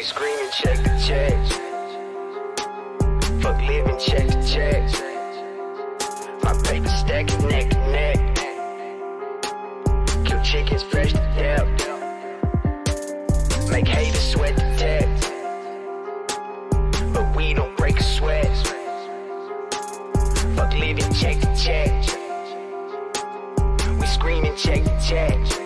We screaming check to check. Fuck living check to check. My paper stacking neck to neck. Kill chickens fresh to death. Make haters sweat to death. But we don't break a sweat. Fuck living check to check. We screaming check check. Check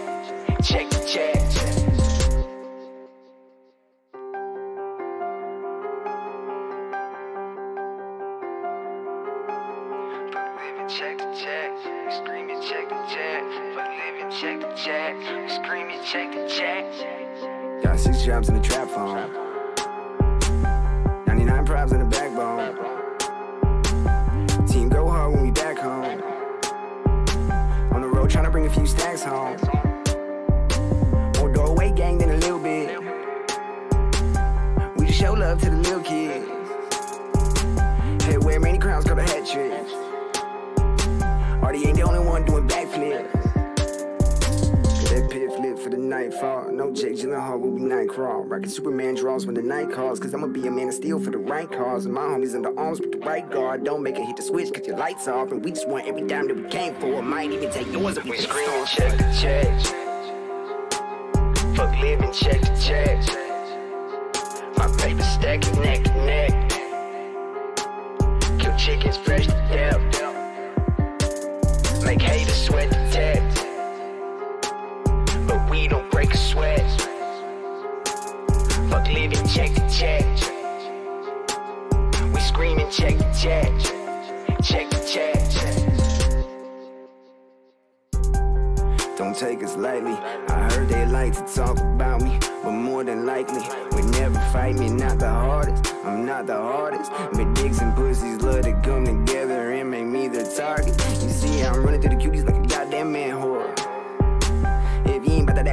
lights off. And we just want every dime that we came for. Might even take yours if we screaming check to check.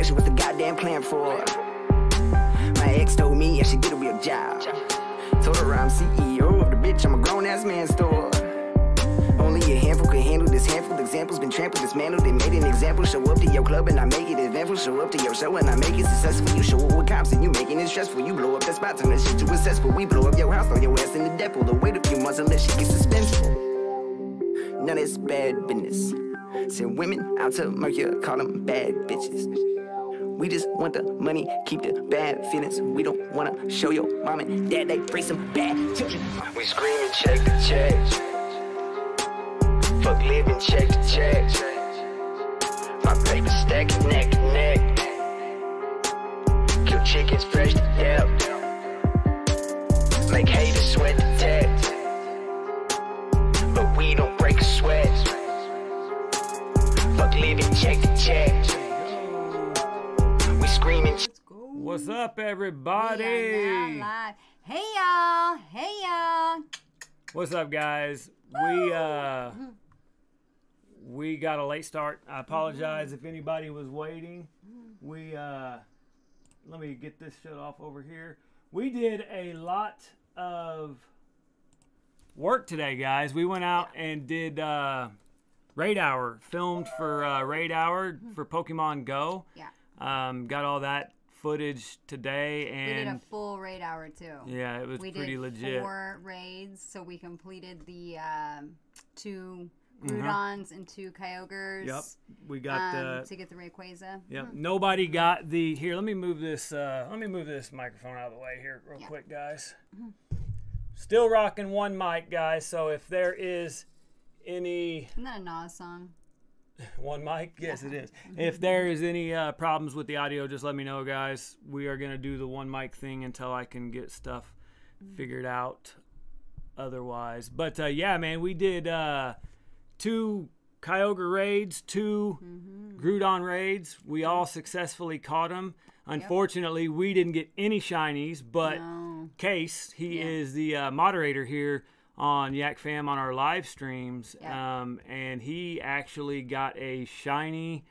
Action, the goddamn plan for? My ex told me I should get a real job. Told her I'm CEO of the bitch, I'm a grown ass man store. Only a handful can handle this handful. Examples been trampled, dismantled. They made an example. Show up to your club and I make it eventful. Show up to your show and I make it successful. You show up with cops and you making it stressful. You blow up the spot, turn that shit to successful. We blow up your house, throw your ass in the depot. The wait a few months and let shit get suspenseful. None of this bad business. Send women out to Mercury, call them bad bitches. We just want the money, keep the bad feelings. We don't wanna show your mom and dad they raise some bad children. We screaming check the check. Fuck living check to check. My paper stacking neck to neck. Kill chickens fresh to death. Make haters sweat to death. But we don't break a sweat. Fuck living check to check. What's up, We everybody? are now live. Hey y'all. Hey y'all. What's up, guys? We uh, we got a late start. I apologize if anybody was waiting. We uh, let me get this shut off over here. We did a lot of work today, guys. We went out and did uh, Raid Hour, filmed for uh, Raid Hour for Pokemon Go. Yeah. Um, got all that footage today, and We did a full raid hour too. yeah, it was we pretty did legit. four raids, so we completed the um, two Mhm. And two Kyogres. Yep, we got um, the to get the Rayquaza. Yep. Nobody got the here. Let me move this. Uh, let me move this microphone out of the way here, real Yeah. quick, guys. Still rocking one mic, guys. So if there is any Isn't that a Nas song? one mic, yes, it is. If there is any uh, problems with the audio, just let me know, guys. We are gonna do the one mic thing until I can get stuff figured out. Otherwise, but uh, yeah, man, we did uh, two Kyogre raids, 2 Groudon raids. We all successfully caught them. Unfortunately, we didn't get any shinies, but No. Case, he Yeah. is the uh, moderator here on Yak Fam on our live streams, Yeah. um, and he actually got a shiny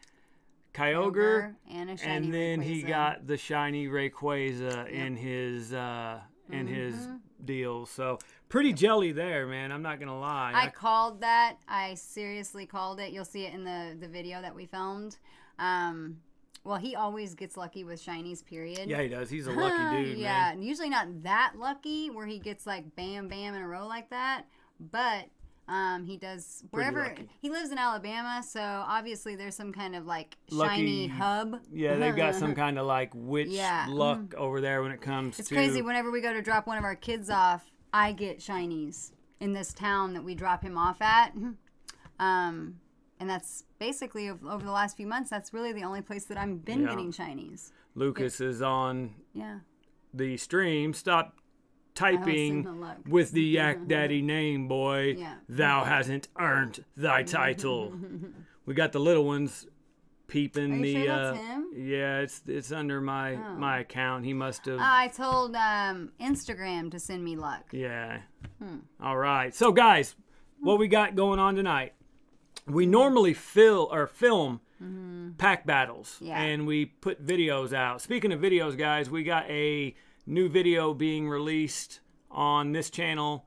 Kyogre, Ogre and a shiny and then he got the shiny Rayquaza in his uh, in his Mm-hmm. deal. So pretty jelly there, man. I'm not gonna lie. I called that. I seriously called it. You'll see it in the the video that we filmed. Um, well, he always gets lucky with shinies. Period. Yeah, he does. He's a lucky dude, yeah, man. and usually not that lucky where he gets like bam bam in a row like that, but um, he does wherever he lives in Alabama, so obviously there's some kind of like Lucky- shiny hub. Yeah, they've got some kind of like witch Yeah. luck over there when it comes It's to. crazy. Whenever we go to drop one of our kids off, I get shinies in this town that we drop him off at. Um, and that's basically over the last few months. That's really the only place that I've been Yeah. getting shinies. Lucas is on Yeah. the stream. Stop typing the with the Yak Daddy name, boy. Yeah. Thou hasn't earned thy title. we got the little ones peeping the. sure uh, him? Oh. Yeah, it's it's under my my account. He must have. Uh, I told um, Instagram to send me luck. Yeah. Hmm. All right. So guys, what we got going on tonight? We normally fill or film pack battles Mm-hmm. Yeah. and we put videos out. Speaking of videos, guys, we got a new video being released on this channel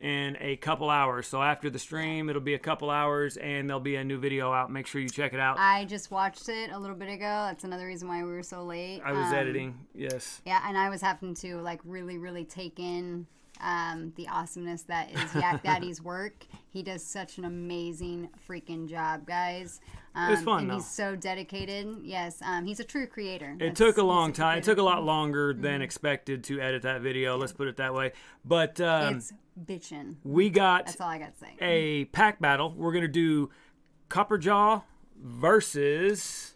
in a couple hours. So after the stream, it'll be a couple hours and there'll be a new video out. Make sure you check it out. I just watched it a little bit ago. That's another reason why we were so late. I was Um, editing. Yes. Yeah, and I was having to like really, really take in um, the awesomeness that is Yak Daddy's work. He does such an amazing freaking job, guys. Um, was fun, and though. he's so dedicated. Yes, um, he's a true creator. It That's- took a long time. It took a lot longer than expected to edit that video. Let's put it that way. But um, It's bitchin'. we got That's all I got to say. a pack battle. We're gonna do Copperajah versus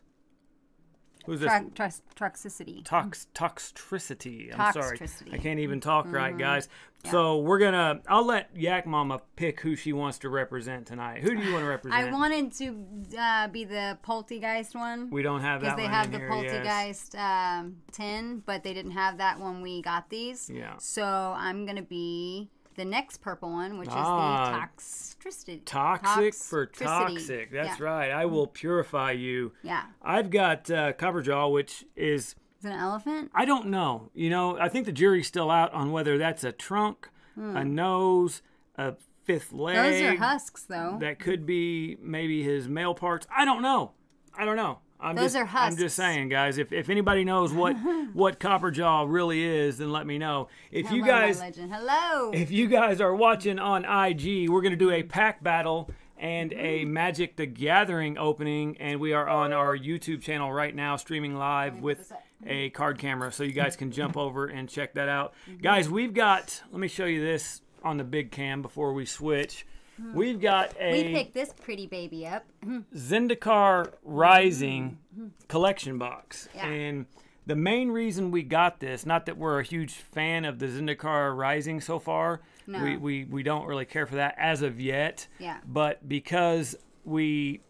who's this? Truck, trust, toxicity. Tox toxicity. I'm sorry, I can't even talk right, guys. So we're gonna. I'll let Yak Mama pick who she wants to represent tonight. Who do you want to represent? I wanted to uh, be the Poltergeist one. We don't have that because they have the here, yes. Poltergeist um, 10, but they didn't have that when we got these. Yeah. So I'm going to be the next purple one, which Ah. is the toxicity. Toxic for toxic. That's yeah. right. I will purify you. Yeah. I've got uh, Copperajah, which is Is it an elephant? I don't know. You know, I think the jury's still out on whether that's a trunk, a nose, a fifth leg. Hmm. Those are husks, though. That could be maybe his male parts. I don't know. I don't know. I'm Those just, are I'm just saying, guys. If, if anybody knows what what Copperajah really is, then let me know. If Hello, you guys. Hello. if you guys are watching on IG, we're going to do a pack battle and a Magic the Gathering opening, and we are on our YouTube channel right now, streaming live with a card camera, so you guys can jump over and check that out. Guys, we've got, let me show you this on the big cam before we switch. Hmm. We've got a. we picked this pretty baby up. Hmm. Zendikar Rising hmm. collection box. Yeah. And the main reason we got this, not that we're a huge fan of the Zendikar Rising so far, No. we, we, we don't really care for that as of yet. Yeah. But because we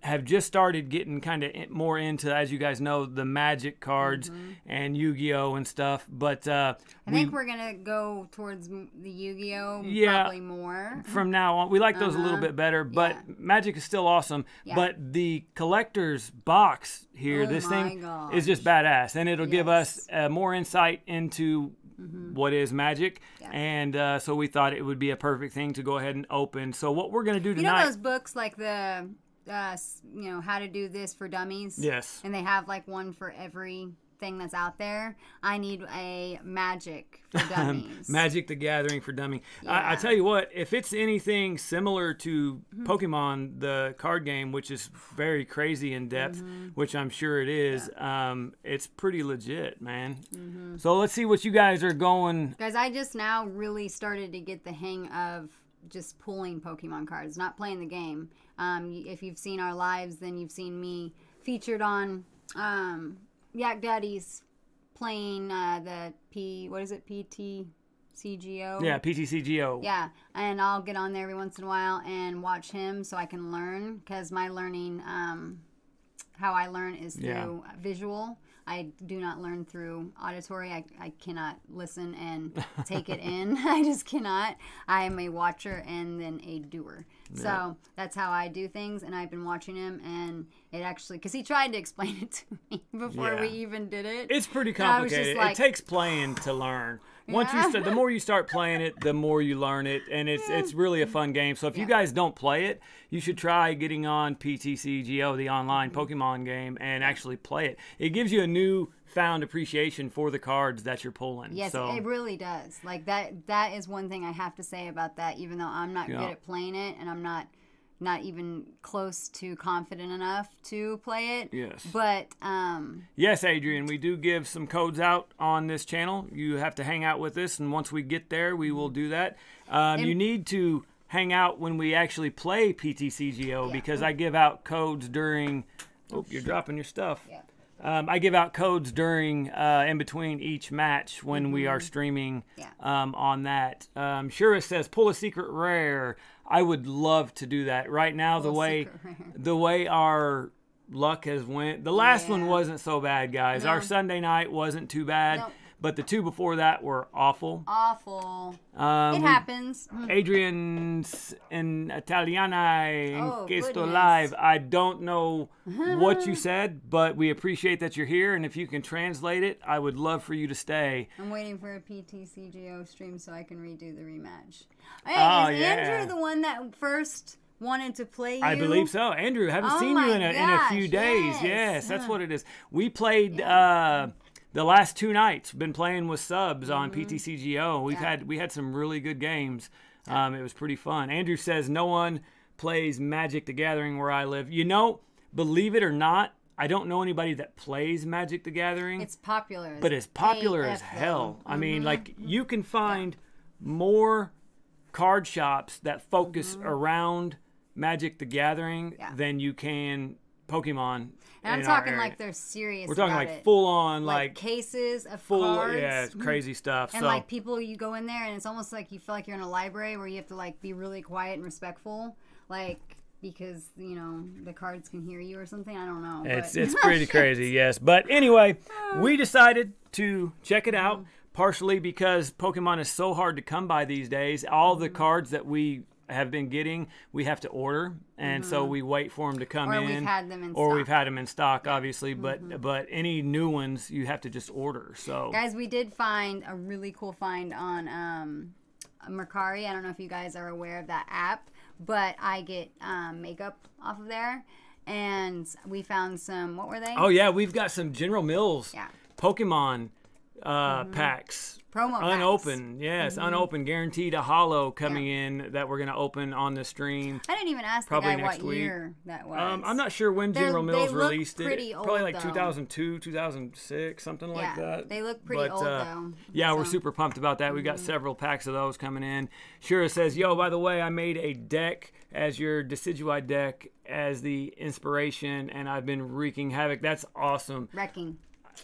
have just started getting kind of more into, as you guys know, the Magic cards and Yu-Gi-Oh and stuff. But uh, Mm-hmm. I think we're going to go towards the Yu Gi Oh! Yeah. probably more. from now on. We like those a little bit better, but Uh-huh. Yeah. Magic is still awesome. Yeah. But the collector's box here, Oh this thing is just badass, and it'll give us uh, more insight into what is Magic. Mm-hmm. Yeah. And uh, so we thought it would be a perfect thing to go ahead and open. So what we're gonna do tonight. You know those books like the, uh, you know, how to do this for dummies? yes. and they have like one for every thing that's out there. I need a magic for dummies. Magic the Gathering for Dummy. I, I tell you what, if it's anything similar to Mm-hmm. Pokemon, the card game, which is very crazy in depth, Mm-hmm. which I'm sure it is, um, it's pretty legit, man. Mm-hmm. So let's see what you guys are going. Guys, I just now really started to get the hang of just pulling Pokemon cards, not playing the game. Um, if you've seen our lives, then you've seen me featured on um, Yak Daddy's playing uh, the P. What is it? PTCGO. Yeah, PTCGO. Yeah, and I'll get on there every once in a while and watch him so I can learn because my learning, um, how I learn is through Yeah. visual. I do not learn through auditory. I, I cannot listen and take it in. I just cannot. I am a watcher and then a doer. So that's how I do things. And I've been watching him, and it actually, because he tried to explain it to me before we even did it. It's pretty And I was just complicated. like- it takes playing to learn. Once you Yeah. start, the more you start playing it, the more you learn it, and it's it's really a fun game. So if you guys don't play it, you should try getting on PTCGO, the online. Pokemon game, and actually play it. It gives you a new found appreciation for the cards that you're pulling. Yes, so, it really does. Like that that is one thing I have to say about that even though I'm not Yeah. good at playing it and I'm not not even close to confident enough to play it. Yes. But um Yes, Adrian, we do give some codes out on this channel. You have to hang out with us, and once we get there, we will do that. Um, you need to hang out when we actually play PTCGO because I give out codes during. Oh, you're dropping your stuff. Yeah. Um, I give out codes during, uh, in between each match when we are streaming Yeah. um, on that. Um, Shura says, pull a secret rare. I would love to do that. Right now, the way the way our luck has went, the last one wasn't so bad, guys. Our Sunday night wasn't too bad, Nope. But the two before that were awful. awful. Um, it happens. Adrian's in Italiana in Oh, Questo. Live. I don't know what you said, but we appreciate that you're here. And if you can translate it, I would love for you to stay. I'm waiting for a PTCGO stream so I can redo the rematch. Hey, Oh, is yeah. Andrew the one that first wanted to play you? I believe so. Andrew, haven't Oh seen you in a, in a few days. yes. Yes, that's what it is. We played uh, the last two nights. Been playing with subs on PTCGO. We've Mm-hmm. Yeah. had we had some really good games. Um, it was pretty fun. Andrew says no one plays Magic the Gathering where I live. You know, believe it or not, I don't know anybody that plays Magic the Gathering It's popular. but it's popular as AF, hell. though. I mean, Mhm. like you can find more card shops that focus around Magic the Gathering Mm-hmm. Yeah. than you can Pokemon. And I'm talking like they're serious. we're talking like it. full on like, like, cases of full cards. yeah mm-hmm. crazy stuff. And so like people, you go in there and it's almost like you feel like you're in a library where you have to like be really quiet and respectful, like because you know the cards can hear you or something. I don't know. It's but- it's pretty crazy, yes. But anyway, oh. we decided to check it out mm-hmm. partially because Pokemon is so hard to come by these days. All the mm-hmm. cards that we have been getting, we have to order, and so we wait for them to come Or in. we've had them in or stock. we've had them in stock, obviously. But but any new ones, you have to just order. So Guys, we did find a really cool find on um, Mercari. I don't know if you guys are aware of that app, but I get um, makeup off of there. And we found some, what were they? oh yeah, we've got some General Mills Yeah. Pokemon uh, packs. Promo packs. Unopened, yes, unopened, guaranteed a hollow coming in that we're gonna open on the stream. I didn't even ask Probably next what week. year that was. Um, I'm not sure when They're- General Mills released it. Probably like though. 2002, 2006, something like Yeah, that. they look pretty But, old, uh, though, Yeah, we're super pumped about that. We got several packs of those coming in. Shura says, "Yo, by the way, I made a deck as your Decidueye deck as the inspiration, and I've been wreaking havoc. That's awesome. Wrecking.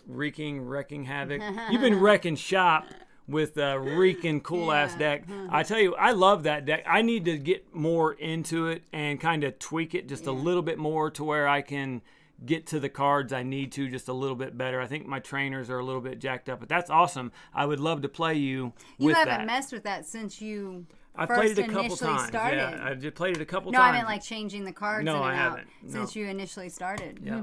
Wreaking, wrecking havoc. You've been wrecking shop." With a wreaking cool ass deck. Mm-hmm. I tell you, I love that deck. I need to get more into it and kind of tweak it just a little bit more to where I can get to the cards I need to just a little bit better. I think my trainers are a little bit jacked up, but that's awesome. I would love to play you You with haven't that. messed with that since you I first played it a couple times. started. Yeah, I just played it a couple no, times. I meant like changing the cards No, in and I out haven't. No. since you initially started. Yeah. Hmm.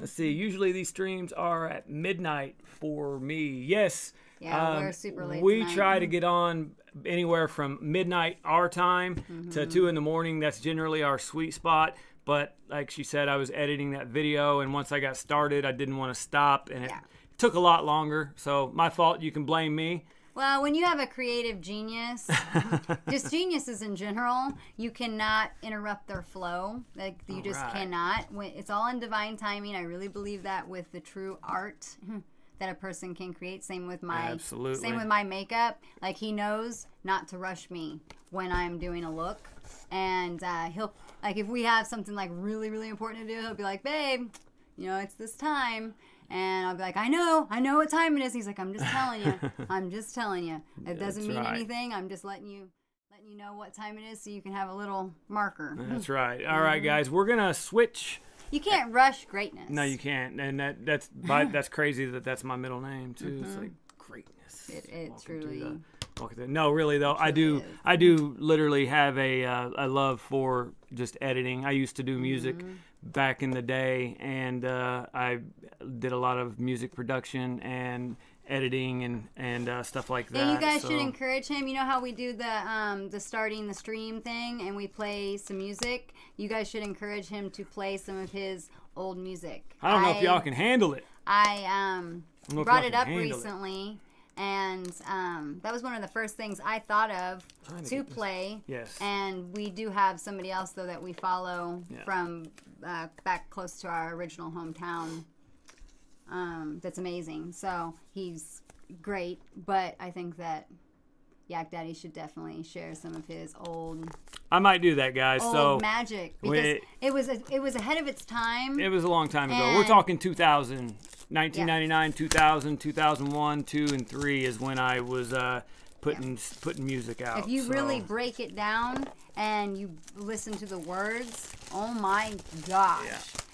Let's see. Usually these streams are at midnight for me. Yes. um, Yeah, we're super late We tonight. try to get on anywhere from midnight our time to Mm-hmm. two in the morning. That's generally our sweet spot. But like she said, I was editing that video, and once I got started, I didn't want to stop, and it took a lot longer. So my fault. You can blame me. Well, when you have a creative genius, just geniuses in general, you cannot interrupt their flow. Like you just right. cannot. When it's all in divine timing. I really believe that with the true art that a person can create. Same with my Absolutely. Same with my makeup. Like he knows not to rush me when I'm doing a look, and uh, he'll like if we have something like really really important to do, he'll be like, "Babe, you know it's this time." And I'll be like, I know, I know what time it is. He's like, I'm just telling you, I'm just telling you. It doesn't mean right. anything. I'm just letting you, letting you know what time it is, so you can have a little marker. That's right. All Mm-hmm. right, guys. We're gonna switch. You can't rush greatness. No, you can't. And that that's by, that's crazy that that's my middle name too. It's like greatness. Mm-hmm. It, it truly. no, really though, I do. is. I do literally have a uh, a love for just editing. I used to do music Mm-hmm. Back in the day, and uh, I did a lot of music production and editing and and uh, stuff like that. Yeah, you guys so- should encourage him. You know how we do the um the starting the stream thing and we play some music. You guys should encourage him to play some of his old music. I don't know if y'all can handle it. I um if brought it up handle it. recently, and um, that was one of the first things I thought of to to get this- play. Yes. And we do have somebody else though that we follow Yeah. from uh, back close to our original hometown. Um, that's amazing. So he's great, but I think that Yak Daddy should definitely share some of his old I might do that, guys. old so magic because Wait. it was a, it was ahead of its time. it was a long time ago. We're talking 2000, 1999, 2000, 2001, 2 and 3 is when I was uh, putting putting music out. If you so- really break it down and you listen to the words, oh my gosh.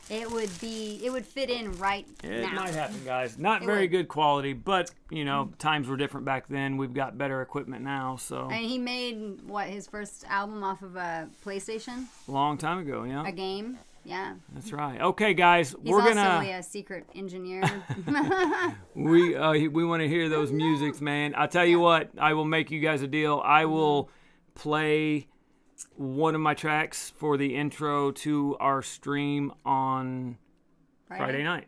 It would be it would fit in right It now. It might happen, guys. Not It very would. good quality, but you know, times were different back then. We've got better equipment now, so And he made what his first album off of a PlayStation, A long time ago, yeah. a game. Yeah. That's right. Okay, guys, He's we're gonna also a secret engineer. we uh, we want to hear those musics, man. I tell you what, I will make you guys a deal. I Mm-hmm. will play one of my tracks for the intro to our stream on Friday night.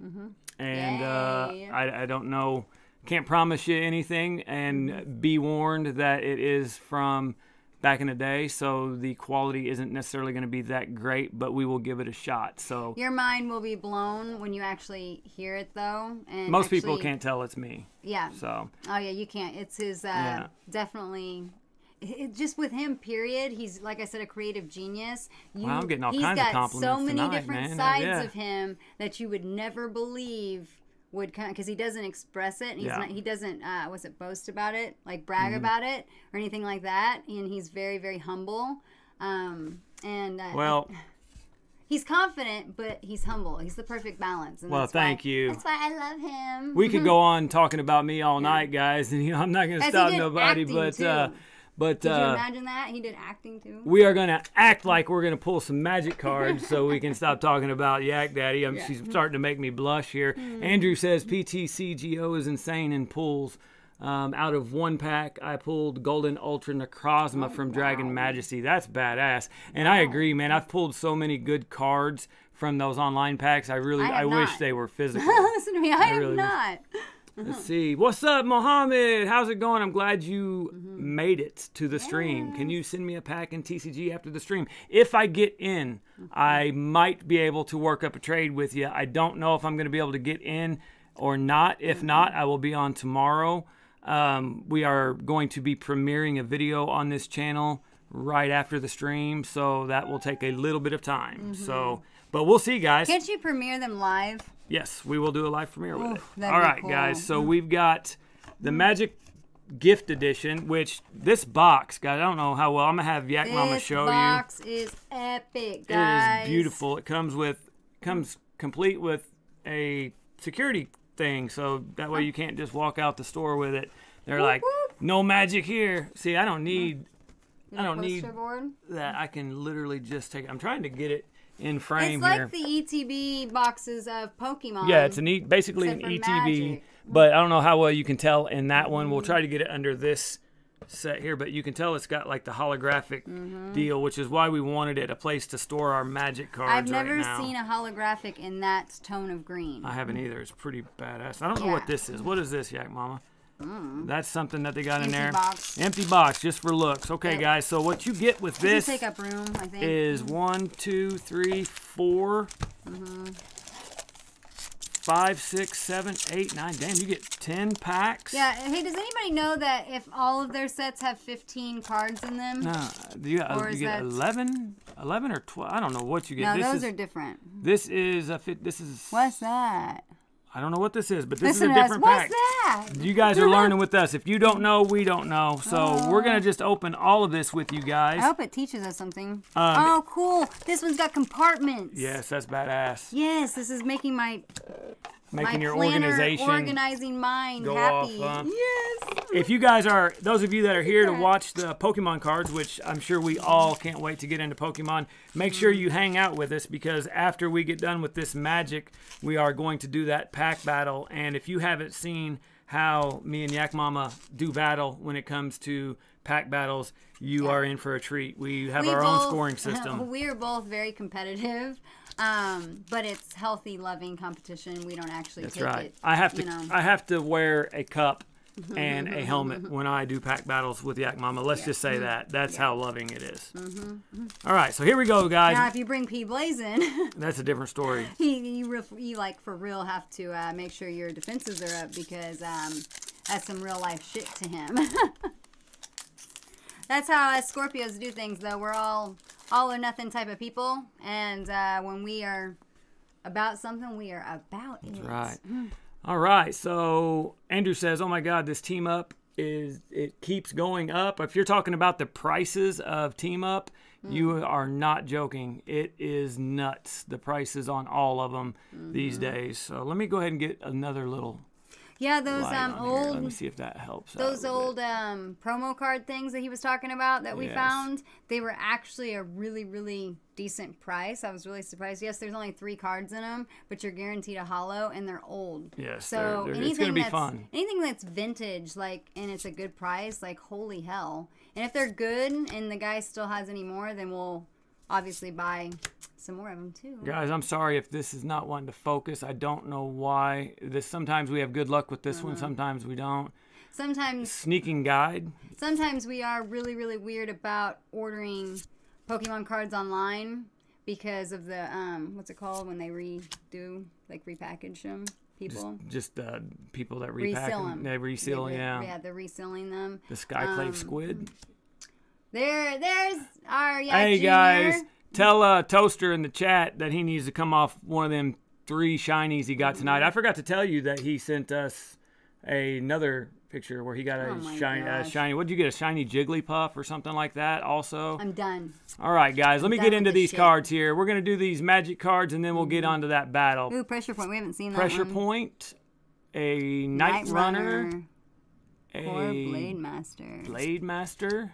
And uh, I, I don't know, can't promise you anything. And be warned that it is from back in the day, so the quality isn't necessarily going to be that great, but we will give it a shot. So Your mind will be blown when you actually hear it, though. And most people can't tell it's me. Yeah. So Oh yeah, you can't. It's his uh, Yeah. definitely. It, just with him, period. He's like I said, a creative genius. You, Wow, I'm getting all he's kinds of got so many tonight, different man. sides Yeah. of him that you would never believe would come because he doesn't express it. He's Yeah. Mm-hmm. not. He doesn't. Uh, was it boast about it, like brag about it, or anything like that. And he's very, very humble. Um, and uh, well. he's confident, but he's humble. He's the perfect balance. And Well, thank why, you. That's why I love him. we could go on talking about me all night, guys, and you know I'm not going to stop nobody, but uh. But Did you uh, imagine that he did acting too? we are going to act like we're going to pull some magic cards so we can stop talking about Yak Daddy. I'm, She's starting to make me blush here. Hmm. Andrew says PTCGO is insane and pulls. Um, out of one pack, I pulled Golden Ultra Necrozma Oh, from Dragon Majesty. That's badass. And I agree, man. I've pulled so many good cards from those online packs. I really, I I, wish they were physical. Listen to me, I, am really wish- Let's uh-huh. see. What's up, Mohammed? How's it going? I'm glad you mm-hmm. made it to the stream. Can you send me a pack in TCG after the stream? If I get in, mm-hmm. I might be able to work up a trade with you. I don't know if I'm going to be able to get in or not. If mm-hmm. not, I will be on tomorrow. Um, we are going to be premiering a video on this channel right after the stream, so that will take a little bit of time. So, but we'll see, guys. Can't you premiere them live? Yes, we will do a live premiere with it. All right, cool. guys. So we've got the Magic Gift Edition, which this box, guys, I don't know how well. I'm gonna have Yak Mama show you. this box is epic, guys. It is beautiful. It comes with comes complete with a security thing, so that way you can't just walk out the store with it. They're like, whoop. no magic here. See, I don't need I don't need- board. that. I can literally just take. I'm trying to get it in frame It's like the ETB boxes of Pokemon. Yeah, it's an e- basically an ETB, magic. but I don't know how well you can tell in that one. We'll try to get it under this set here, but you can tell it's got like the holographic deal, which is why we wanted it a place to store our magic cards. Mm-hmm. I've never right seen a holographic in that tone of green. I haven't either. It's pretty badass. I don't know what this is. What is this, Yak Mama? Hmm. That's something that they got in there. box. Empty box, just for looks. Okay, Yep. guys. So what you get with this take up room, I think. is mm-hmm. one, two, three, four, Mm-hmm. five, six, seven, eight, nine. Damn, you get ten packs. yeah. Hey, does anybody know that if all of their sets have 15 cards in them? No, do you, uh, Or you get 11? 11 or 12? I don't know what you get. No, this those is, are different. This is a fit. This is. What's that? I don't know what this is, but this Listen is a different pack. that? You guys are learning with us. If you don't know, we don't know. So we're gonna just open all of this with you guys. I hope it teaches us something. Um, oh, cool. This one's got compartments. Yes, that's badass. Yes, this is making my Making my your planner organization. organizing mind go happy. off, huh? Yes. if you guys are those of you that are here to watch the Pokemon cards, which I'm sure we all can't wait to get into Pokemon, make sure Mm-hmm. you hang out with us because after we get done with this magic, we are going to do that pack battle. And if you haven't seen how me and Yak Mama do battle when it comes to pack battles, you are in for a treat. We have We our own scoring system. we are both very competitive, um, but it's healthy, loving competition. We don't actually That's take right. it. I have to you know. I have to wear a cup and a helmet when I do pack battles with Yak Mama. Let's just say that. That's how loving it is. All right, so here we go, guys. now, if you bring P Blazin, That's a different story. you, you, you like for real have to uh, make sure your defenses are up because um, that's some real life shit to him. that's how us Scorpios do things, though. We're all all or nothing type of people, and uh, when we are about something, we are about it. Right. Hmm. All right. So Andrew says, "Oh my God, this team up is it keeps going up." If you're talking about the prices of team up, hmm. you are not joking. It is nuts. The prices on all of them mm-hmm. these days. So let me go ahead and get another little Yeah, those um here. Let me old see if that helps. those old bit. um promo card things that he was talking about that we Yes. found, they were actually a really really decent price. I was really surprised. Yes, there's only 3 cards in them, but you're guaranteed a hollow and they're old. Yes, So they're- they're- anything it's gonna be that's fun. anything that's vintage like and it's a good price, like holy hell. And if they're good and the guy still has any more, then we'll obviously buy some more of them too. Guys, I'm sorry if this is not wanting to focus. I don't know why. This sometimes we have good luck with this one, Uh-huh. sometimes we don't. Sometimes Sneaking guide. sometimes we are really really weird about ordering pokemon cards online because of the um what's it called when they redo like repackage them people Just uh, people that repack reseal them. They reseal, They re- yeah. yeah they're resealing them The Skyclave Um, squid. There there's our yeah hey junior. guys, tell uh, Toaster in the chat that he needs to come off one of them three shinies he got tonight. I forgot to tell you that he sent us a, another picture where he got a Oh shiny, uh, shiny. What did you get? A shiny Jigglypuff or something like that? Also. i'm done All right, guys, let me get into these shit. cards here. We're gonna do these magic cards, and then we'll get onto that battle. ooh pressure point we haven't seen that Pressure one. point, a Night, Night Runner, runner a or blade master Blade Master,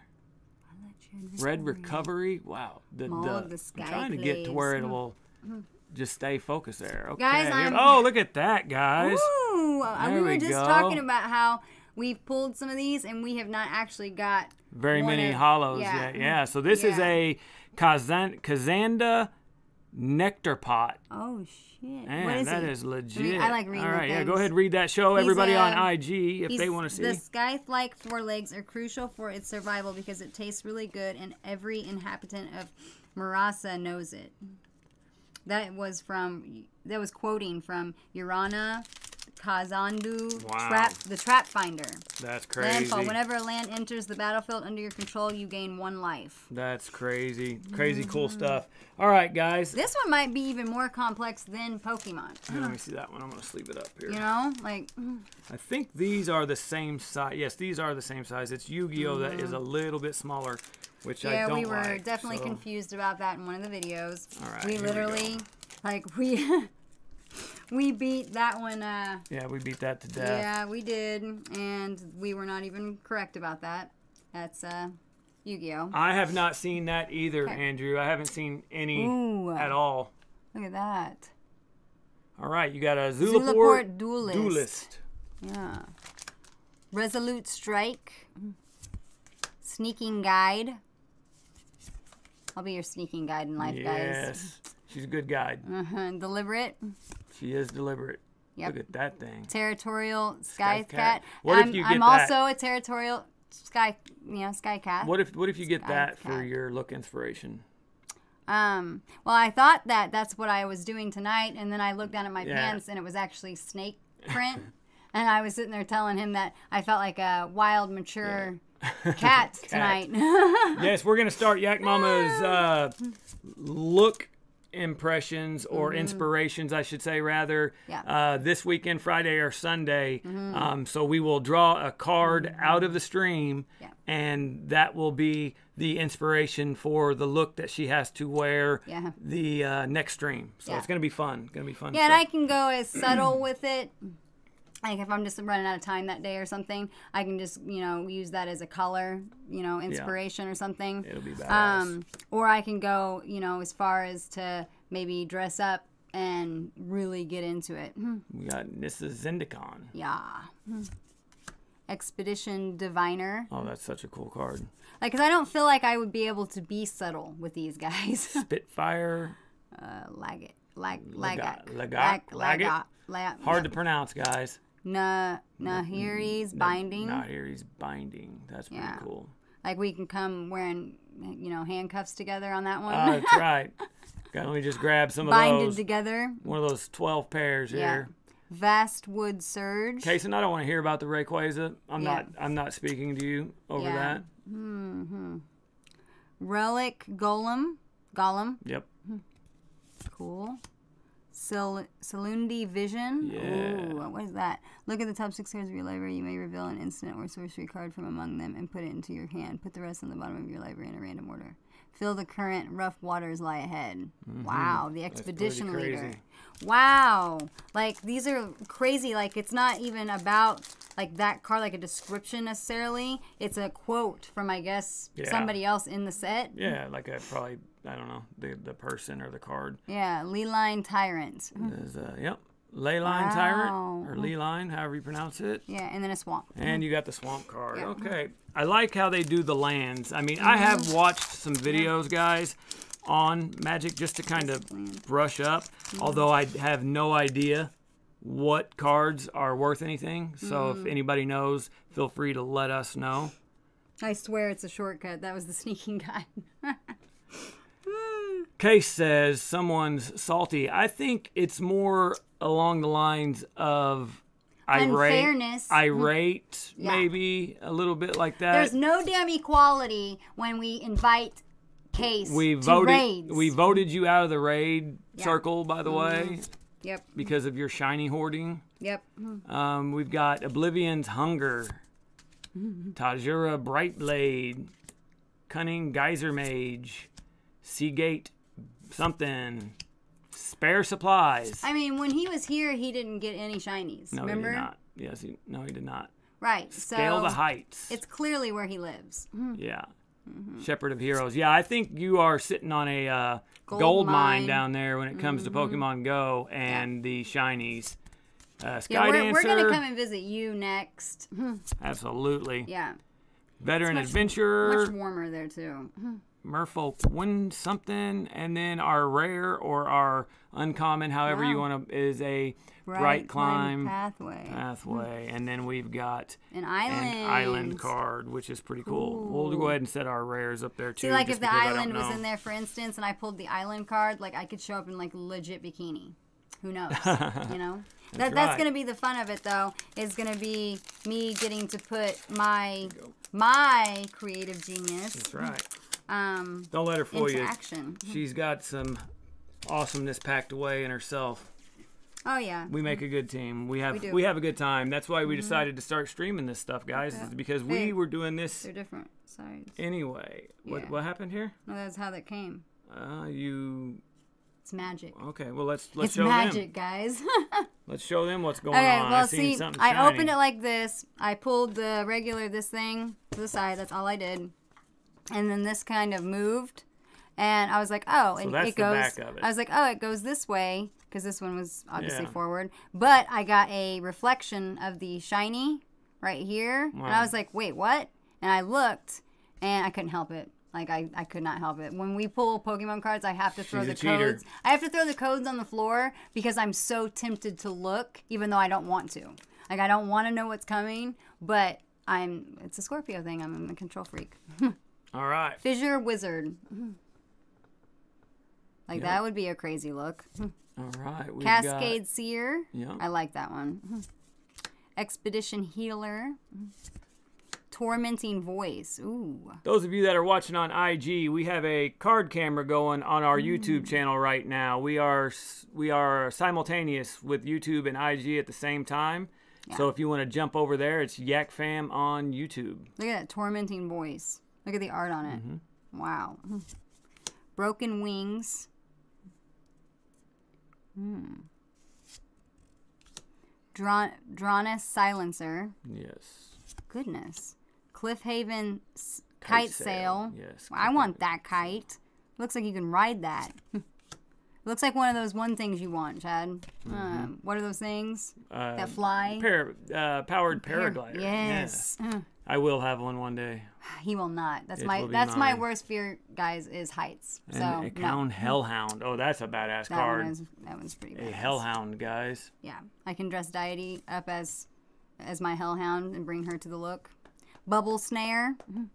Red Recovery. Wow, the, the, the I'm trying to get to where it hmm. will just stay focused there. Okay. Guys, I'm- oh, look at that, guys. Ooh, There we were we just go. talking about how we've pulled some of these and we have not actually got Very many of- hollows yeah. yet. Mm-hmm. Yeah. So this is a Kazanda Nectar Pot. Oh shit! Man, what is that he? is legit. mean, I like reading All right, yeah, go ahead, read that. Show He's, everybody on uh, IG if they want to see. The scythe-like forelegs are crucial for its survival because it tastes really good, and every inhabitant of Murasa knows it. That was from. That was quoting from Urana Kazandu Wow. Trap, the Trap Finder. That's crazy. Landfall. Whenever a land enters the battlefield under your control, you gain one life. That's crazy. Crazy Mm-hmm. cool stuff. All right, guys. This one might be even more complex than Pokemon. Let me see that one. I'm going to sleeve it up here. You know, like I think these are the same size. Yes, these are the same size. It's Yu-Gi-Oh that is a little bit smaller, which I Mm-hmm. yeah, don't we were like, definitely so- confused about that in one of the videos. All right, we here we literally, like we, we beat that one. Uh, Yeah, we beat that to death. yeah, we did, and we were not even correct about that. That's uh, Yu-Gi-Oh. I have not seen that either, Okay. Andrew. I haven't seen any Ooh. at all. Look at that. All right, you got a Zulaport Zulaport, Duelist. Duelist. Yeah. Resolute Strike. Sneaking Guide. I'll be your sneaking guide in life, guys. Yes, she's a good guide. Uh-huh. Deliberate. She is deliberate. Yep. Look at that thing. territorial sky Sky cat. cat. What if I'm, you I'm that- also a territorial sky, you know, sky cat. What if what if you get Sky that for your look inspiration? Um, well, I thought that that's what I was doing tonight, and then I looked down at my Yeah. pants, and it was actually snake print. and I was sitting there telling him that I felt like a wild, mature cat tonight. yes, we're gonna start Yak Mama's uh, look impressions or inspirations, I should say, rather. Mm-hmm. Yeah. Mm-hmm. Uh, this weekend, Friday or Sunday. Mm. Um, so we will draw a card out of the stream, Yeah. and that will be the inspiration for the look that she has to wear Yeah. the uh, next stream. So it's gonna be fun. Gonna be fun. yeah, and. I can go as subtle with it. Like if I'm just running out of time that day or something, I can just you know use that as a color, you know, inspiration or something. It'll be badass. Um, or I can go, you know, as far as to maybe dress up and really get into it. Hmm. We got Nissa Zendikon. Yeah. Hmm. Expedition Diviner. Oh, that's such a cool card. Like, cause I don't feel like I would be able to be subtle with these guys. Spitfire. uh, lag it, lag, Lagat- lagat, Lagat- Lagat? lagat, Hard to pronounce, guys. Na Nahiri's binding. Not here. Binding. That's pretty Yeah. cool. Like we can come wearing, you know, handcuffs together on that one. Oh, that's right. God, let me just grab some of those. Binded together. One of those 12 pairs Yeah. here. Vast Wood Surge. Kason, I don't want to hear about the Rayquaza. I'm Yeah. not. I'm not speaking to you over Yeah. that. Mm-hmm. Relic Golem. Golem. Yep. Hmm. Cool. Sil- Salundi Vision. Yeah. Ooh, what is that? Look at the top six cards of your library. You may reveal an instant or sorcery card from among them and put it into your hand. Put the rest on the bottom of your library in a random order. Feel the current rough waters lie ahead. Wow, the expedition leader. Wow, like these are crazy. Like it's not even about like that card, like a description necessarily. It's a quote from I guess Yeah. somebody else in the set. Yeah, like a probably I don't know the the person or the card. Yeah, Leyline Tyrant. Is uh, yep, Leyline Wow. Tyrant or Leyline, however you pronounce it. Yeah, and then a swamp. And you got the swamp card. Okay. I like how they do the lands. I mean, I have Mm-hmm. watched some videos, guys, on Magic just to kind of brush up, Mm-hmm. although I have no idea what cards are worth anything. So Mm-hmm. if anybody knows, feel free to let us know. I swear it's a shortcut. That was the sneaking guy. Case says someone's salty. I think it's more along the lines of irate, Unfairness. irate, Yeah. maybe a little bit like that. There's no damn equality when we invite Case we to voted raids. we voted you out of the raid Yeah. circle by the way Yep. because of your shiny hoarding Yep. um, we've got oblivion's hunger tajuru brightblade cunning geyser mage seagate something spare supplies I mean, when he was here, he didn't get any shinies. no remember? he did not yes he, no he did not Right. So scale the heights it's clearly where he lives. yeah Mm-hmm. Shepherd of Heroes. Yeah, I think you are sitting on a uh, gold, Gold mine. mine. Mm-hmm. down there when it comes to Pokemon Go and the shinies. Uh, Sky Yeah, we're, Dancer, we're gonna come and visit you next. absolutely. yeah. Veteran much- Adventurer, Much warmer there too. Merfolk Win something, and then our rare or our uncommon, however you want to, is a bright, climb, pathway. pathway, hmm. and then we've got An island. an island card, which is pretty cool. We'll go ahead and set our rares up there too. See, like if the because I don't island was in there, for instance, and I pulled the island card, like I could show up in like legit bikini. Who knows? you know. That, that's gonna be the fun of it, though. Is gonna be me getting to put my my creative genius That's right. Um Don't let her fool you. action. She's got some awesomeness packed away in herself. Oh yeah. We make a good team. We have We we. Have a good time. That's why we decided to start streaming this stuff, guys. Is because we Hey. were doing this They're different sides. anyway. What Yeah. what happened here? No, that's how that came. Uh, you It's magic. okay? Well, let's let's it's show magic, them. guys. Let's show them what's going Okay, on. well, I see, something I opened it like this. I pulled the regular this thing to the side. That's all I did, and then this kind of moved, and I was like, oh, and that's it the goes. back of it. I was like, oh, it goes this way because this one was obviously Yeah. forward, but I got a reflection of the shiny right here, and I was like, wait, what? And I looked, and I couldn't help it. Like I, I could not help it. When we pull Pokemon cards, I have to throw She's the cheater. codes. I have to throw the codes on the floor because I'm so tempted to look, even though I don't want to. Like I don't want to know what's coming, but I'm. It's a Scorpio thing. I'm a control freak. All right. Fissure Wizard. Mm-hmm. Like Yeah. that would be a crazy look. Mm-hmm. All right. Cascade Seer. Yeah. I like that one. Mm-hmm. Expedition Healer. Tormenting Voice. Ooh. Those of you that are watching on IG, we have a card camera going on our Mm. YouTube channel right now. We are we are simultaneous with YouTube and IG at the same time. Yeah. So if you want to jump over there, it's Yak Fam on YouTube. Look at that tormenting voice. Look at the art on it. Mm-hmm. Wow. Broken wings. Hmm. Dron- Dronus silencer. Yes. Goodness. Cliffhaven s- kite, sail. Yes. I want that kite. Looks like you can ride that. looks like one of those one things you want, Chad. Um, what are those things. Uh, that fly? Para, uh, powered paraglider. Yes. Yeah. I will have one one day. he will not. That's It my that's my worst fear, guys, is heights. So And a no. Hellhound. Oh, that's a badass That card. one is that one's pretty a. Hellhound, guys. Yeah, I can dress Deity up as as my hellhound and bring her to the look. Bubble snare, Mhm.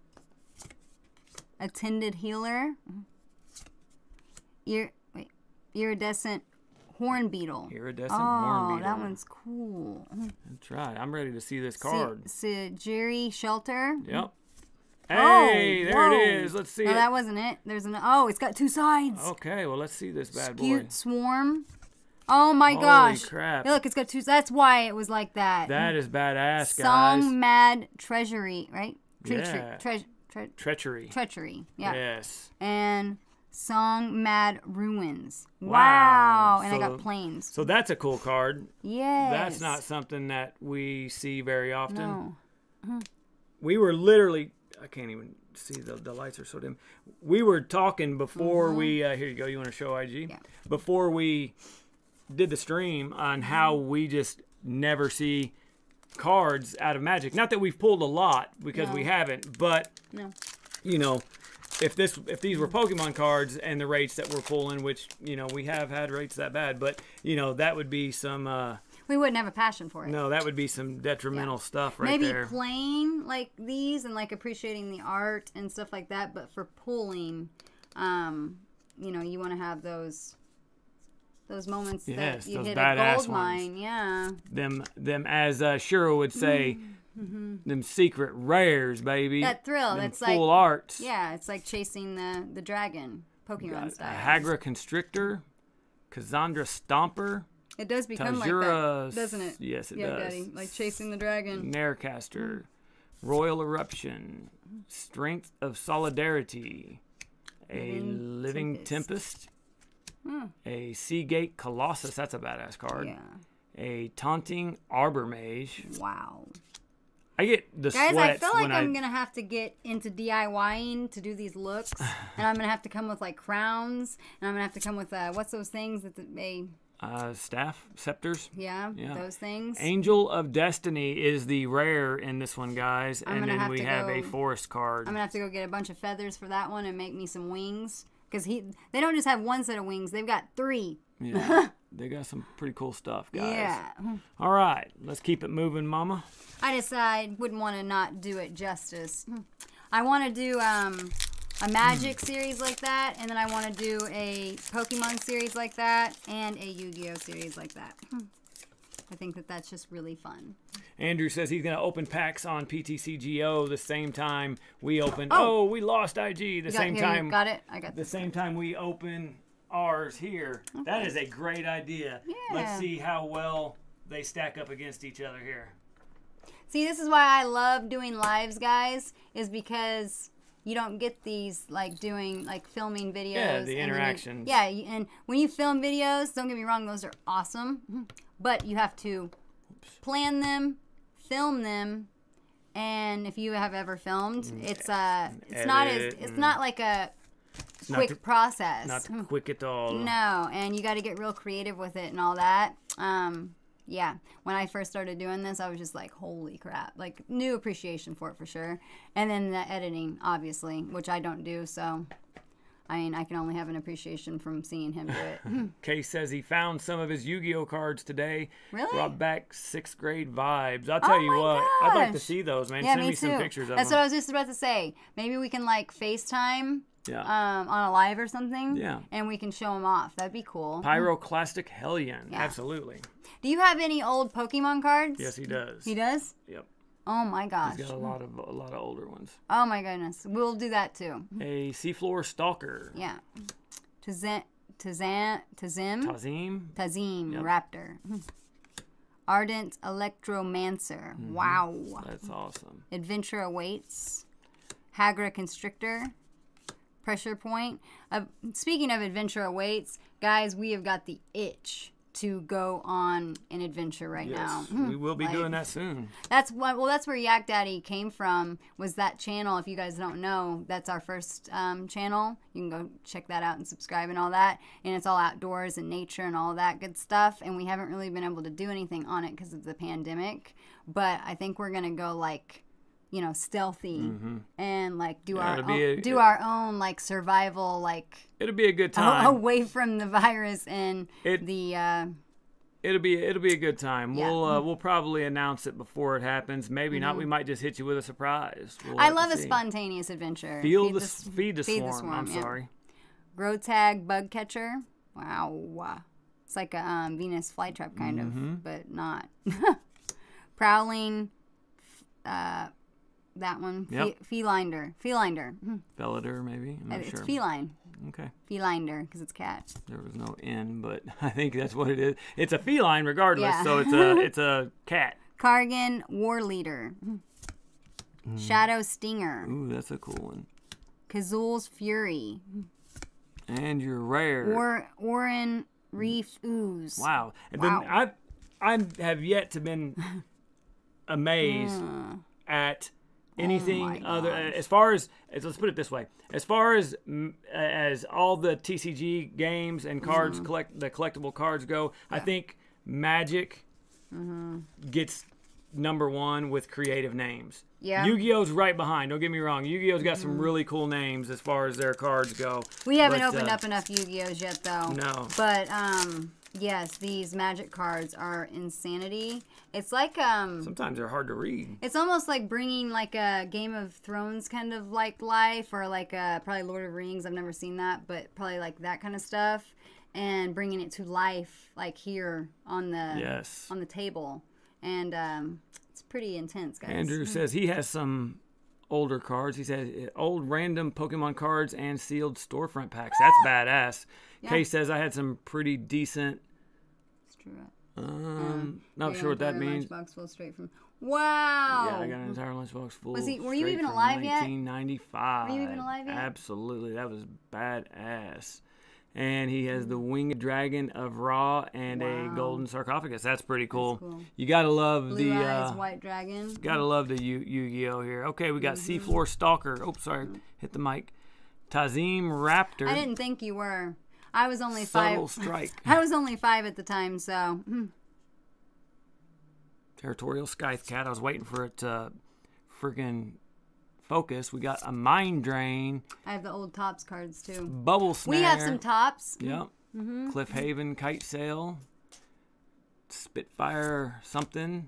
attended healer, Mhm. Ir- wait, iridescent horn beetle. Iridescent oh, horn beetle. that one's cool. That's right. I'm ready to see this Si- card. Sejiri shelter. Yep. Oh, Hey, there whoa. it is. Let's see No, it. that wasn't it. There's an oh, it's got two sides. Okay, well let's see this bad boy. Cute swarm. Oh my gosh. Holy gosh! crap. Hey, look, it's got two. That's why it was like that. That is badass, guys. Song Mad Treasury, right? Tre- Yeah. tre- tre- Treachery. treachery. Yeah. Yes. And Song Mad Ruins. Wow. Wow. And I got planes. So that's a cool card. Yes. That's not something that we see very often. No. We were literally I can't even see the the lights are so dim. We were talking before we uh, here you go. You want to show IG? Mm-hmm. Yeah. Before we did the stream on how we just never see cards out of Magic. Not that we've pulled a lot because we haven't, but No. you know, if this if these were Pokemon cards and the rates that we're pulling, which you know we have had rates that bad, but you know that would be some uh We wouldn't have a passion for it. no, that would be some detrimental stuff right Maybe there. playing like these and like appreciating the art and stuff like that, but for pulling, um, you know, you want to have those those moments Yes, that you hit a gold ones. mine. Yeah. them them as uh, Shiro would say, them secret rares, baby. Mm-hmm. That thrill, Them that's full like- arts. Yeah, it's like chasing the the dragon, Pokemon style. Hagra Constrictor, Cassandra Stomper, It does become like that, doesn't it? Yes, it yeah, does. Daddy, like chasing the dragon. Naircaster, Roil Eruption, Strength of Solidarity, a Living Living Tempest. Tempest, a Seagate Colossus. That's a badass card. Yeah. A Taunting Arbor Mage. Wow. I get the Guys, I feel like I'm I. gonna have to get into DIYing to do these looks, and I'm gonna have to come with like crowns, and I'm gonna have to come with uh, what's those things that they, Uh, staff scepters. yeah, Yeah. those things. Angel of Destiny is the rare in this one, guys, I'm and then have we have a forest card. I'm gonna have to go get a bunch of feathers for that one and make me some wings, because he they don't just have one set of wings; they've got three. Yeah, they got some pretty cool stuff, guys. Yeah. All right, let's keep it moving, Mama. I just I wouldn't want to not do it justice. I want to do um, a Magic series like that, and then I want to do a Pokemon series like that, and a Yu-Gi-Oh series like that. I think that that's just really fun. Andrew says he's gonna open packs on PTCGO the same time we open. Oh, Oh. we lost IG the You got, same here, you time. got it. I got The same time we open ours here. That is a great idea. Yeah. Let's see how well they stack up against each other here. See, this is why I love doing lives, guys, is because you don't get these like doing like filming videos. Yeah, the and then you- interactions. yeah, and when you film videos, don't get me wrong, those are awesome, but you have to plan them, film them, and if you have ever filmed, it's uh, it's not as Mm, it's not like a quick process. Not quick at all. No, and you got to get real creative with it and all that. Um, yeah, when I first started doing this, I was just like, holy crap. Like, new appreciation for it for sure. And then the editing, obviously, which I don't do. So, I mean, I can only have an appreciation from seeing him do it. Case says he found some of his Yu-Gi-Oh cards today. Really? Brought back sixth grade vibes. I'll tell Oh you what. I'd like to see those, man. yeah, Send me, me, too. some pictures of That's them. what I was just about to say. Maybe we can, like, FaceTime yeah. um, on a live or something. Yeah. And we can show them off. That'd be cool. Mm. Pyroclastic Hellion. Yeah. Absolutely. Do you have any old Pokemon cards? Yes, he does. He does? Yep. Oh my gosh. He's got a lot of a lot of older ones. Oh my goodness. We'll do that too. A Seafloor Stalker. Yeah. Tazan, Tazan, Tazeem, Tazeem. Tazeem, Yep. Raptor. Hmm. Ardent Electromancer. Mm-hmm. Wow. That's awesome. Adventure Awaits. Hagra Constrictor. Pressure Point. Uh, speaking of Adventure Awaits, guys, we have got the itch to go on an adventure right now. Yes, we will be Like- doing that soon. That's what. Well, that's where Yak Daddy came from. Was that channel? If you guys don't know, that's our first um, channel. You can go check that out and subscribe and all that. And it's all outdoors and nature and all that good stuff. And we haven't really been able to do anything on it because of the pandemic. But I think we're gonna go like, you know, stealthy and like do Yeah, our own, a- do our own like survival like It'll be a good a- time. away from the virus and It- the. Uh, It'll be it'll be a good time. Yeah. We'll uh, we'll probably announce it before it happens. Maybe not. We might just hit you with a surprise. We'll Mm-hmm. I love a see. spontaneous adventure. Feel Feed the, the feed the feed swarm. the swarm, I'm yeah. sorry. Road tag bug catcher. Wow. It's like a um, Venus flytrap kind Mm-hmm. of, but not. Prowling. Uh, that one. Yep. Fe- Felinder. Felinder. Hmm. Feliter, maybe. I'm not It's sure. feline. okay. Felinder, because it's cat. There was no N, but I think that's what it is. It's a feline, regardless. Yeah. So it's a it's a cat. Kargan Warleader. Hmm. Shadow Stinger. Ooh, that's a cool one. Kazuul's Fury. And you're rare. Or Orin Reef Ooze. wow. And Wow. then I I have yet to been amazed at anything Oh other as far as, as let's put it this way as far as as all the TCG games and cards Mm-hmm. collect the collectible cards go I think Magic Mm-hmm. gets number one with creative names Yeah. Mm-hmm. Yu-Gi-Oh's right behind don't get me wrong Yu-Gi-Oh's got some really cool names as far as their cards go We haven't But, opened uh, up enough Yu-Gi-Ohs yet, though. No. But um, yes, these magic cards are insanity. It's like um, sometimes they're hard to read it's almost like bringing like a Game of Thrones kind of like life, or like a, probably Lord of Rings. I've never seen that, but probably like that kind of stuff, and bringing it to life, like here on the yes on the table, and um, it's pretty intense, guys. Andrew says he has some older cards. He says uh, old random Pokemon cards and sealed storefront packs. That's badass. Kay says I had some pretty decent. It's true. Um, not Your sure what that means. Lunchbox full straight from. Wow. Yeah, I got an entire lunchbox full. Was he- were you even alive yet? 1995. Were you even alive yet? Absolutely, that was badass. And he has the winged dragon of Ra and a golden sarcophagus. That's pretty cool. cool. You gotta love Blue the. eyes, uh, white dragon. Gotta love the Yu Yu-Gi-Oh here. Okay, we got Mm-hmm. Seafloor Stalker. Oh, sorry, hit the mic. Tazeem Raptor. I didn't think you were. I was only Subtle five. Strike. I was only five at the time, so hmm. Territorial Scythe Cat. I was waiting for it to friggin' focus. We got a Mind Drain, I have the old tops cards too. Bubble Snare. We have some tops. Yep. Mm-hmm. Cliff Haven Kite Sail, Spitfire something,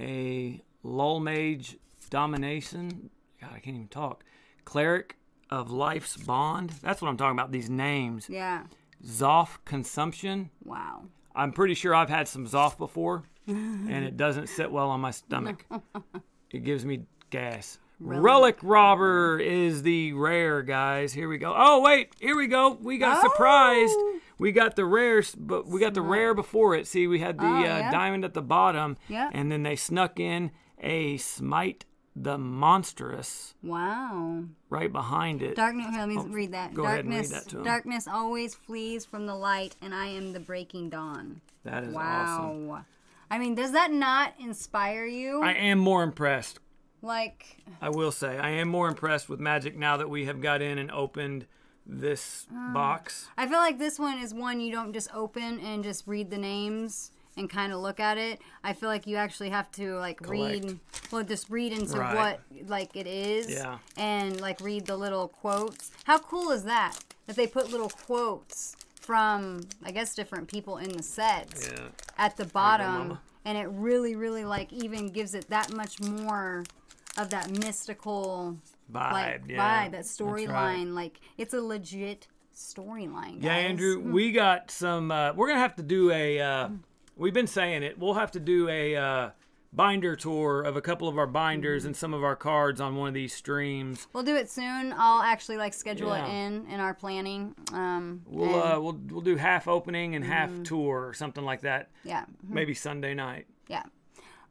a Lull Mage Domination. God, I can't even talk. Cleric of Life's Bond. That's what I'm talking about. These names. Yeah. Zof Consumption. Wow. I'm pretty sure I've had some Zof before, and it doesn't sit well on my stomach. it gives me gas. Relic Robber is the rare, guys. Here we go. Oh wait, here we go. We got surprised. Oh. We got the rare, but we got the rare before it. See, we had the Oh, uh, diamond at the bottom, Yeah. and then they snuck in a Smite the Monstrous Wow. right behind it. Darkness. Let me read that. Oh, go ahead and read darkness. that to 'em. Darkness always flees from the light, and I am the breaking dawn. that is Wow. awesome. I mean, does that not inspire you? I am more impressed. like, I will say I am more impressed with Magic now that we have got in and opened this Ah. box. I feel like this one is one you don't just open and just read the names and kind of look at it. I feel like you actually have to like read, well, just read into Right. what like it is, Yeah. and like read the little quotes. How cool is that? That they put little quotes from I guess different people in the sets Yeah. at the bottom, and it really, really like even gives it that much more of that mystical Vibe, like yeah. vibe, that That's right. storyline. Like it's a legit storyline. Yeah. Andrew, we got some. Uh, we're gonna have to do a. Uh, we've been saying it. We'll have to do a uh, binder tour of a couple of our binders Mm-hmm. and some of our cards on one of these streams. We'll do it soon. I'll actually like schedule Yeah. it in in our planning. Um, We'll and- Mm-hmm. uh, we'll we'll do half opening and half tour or something like that. yeah, Maybe Sunday night. yeah.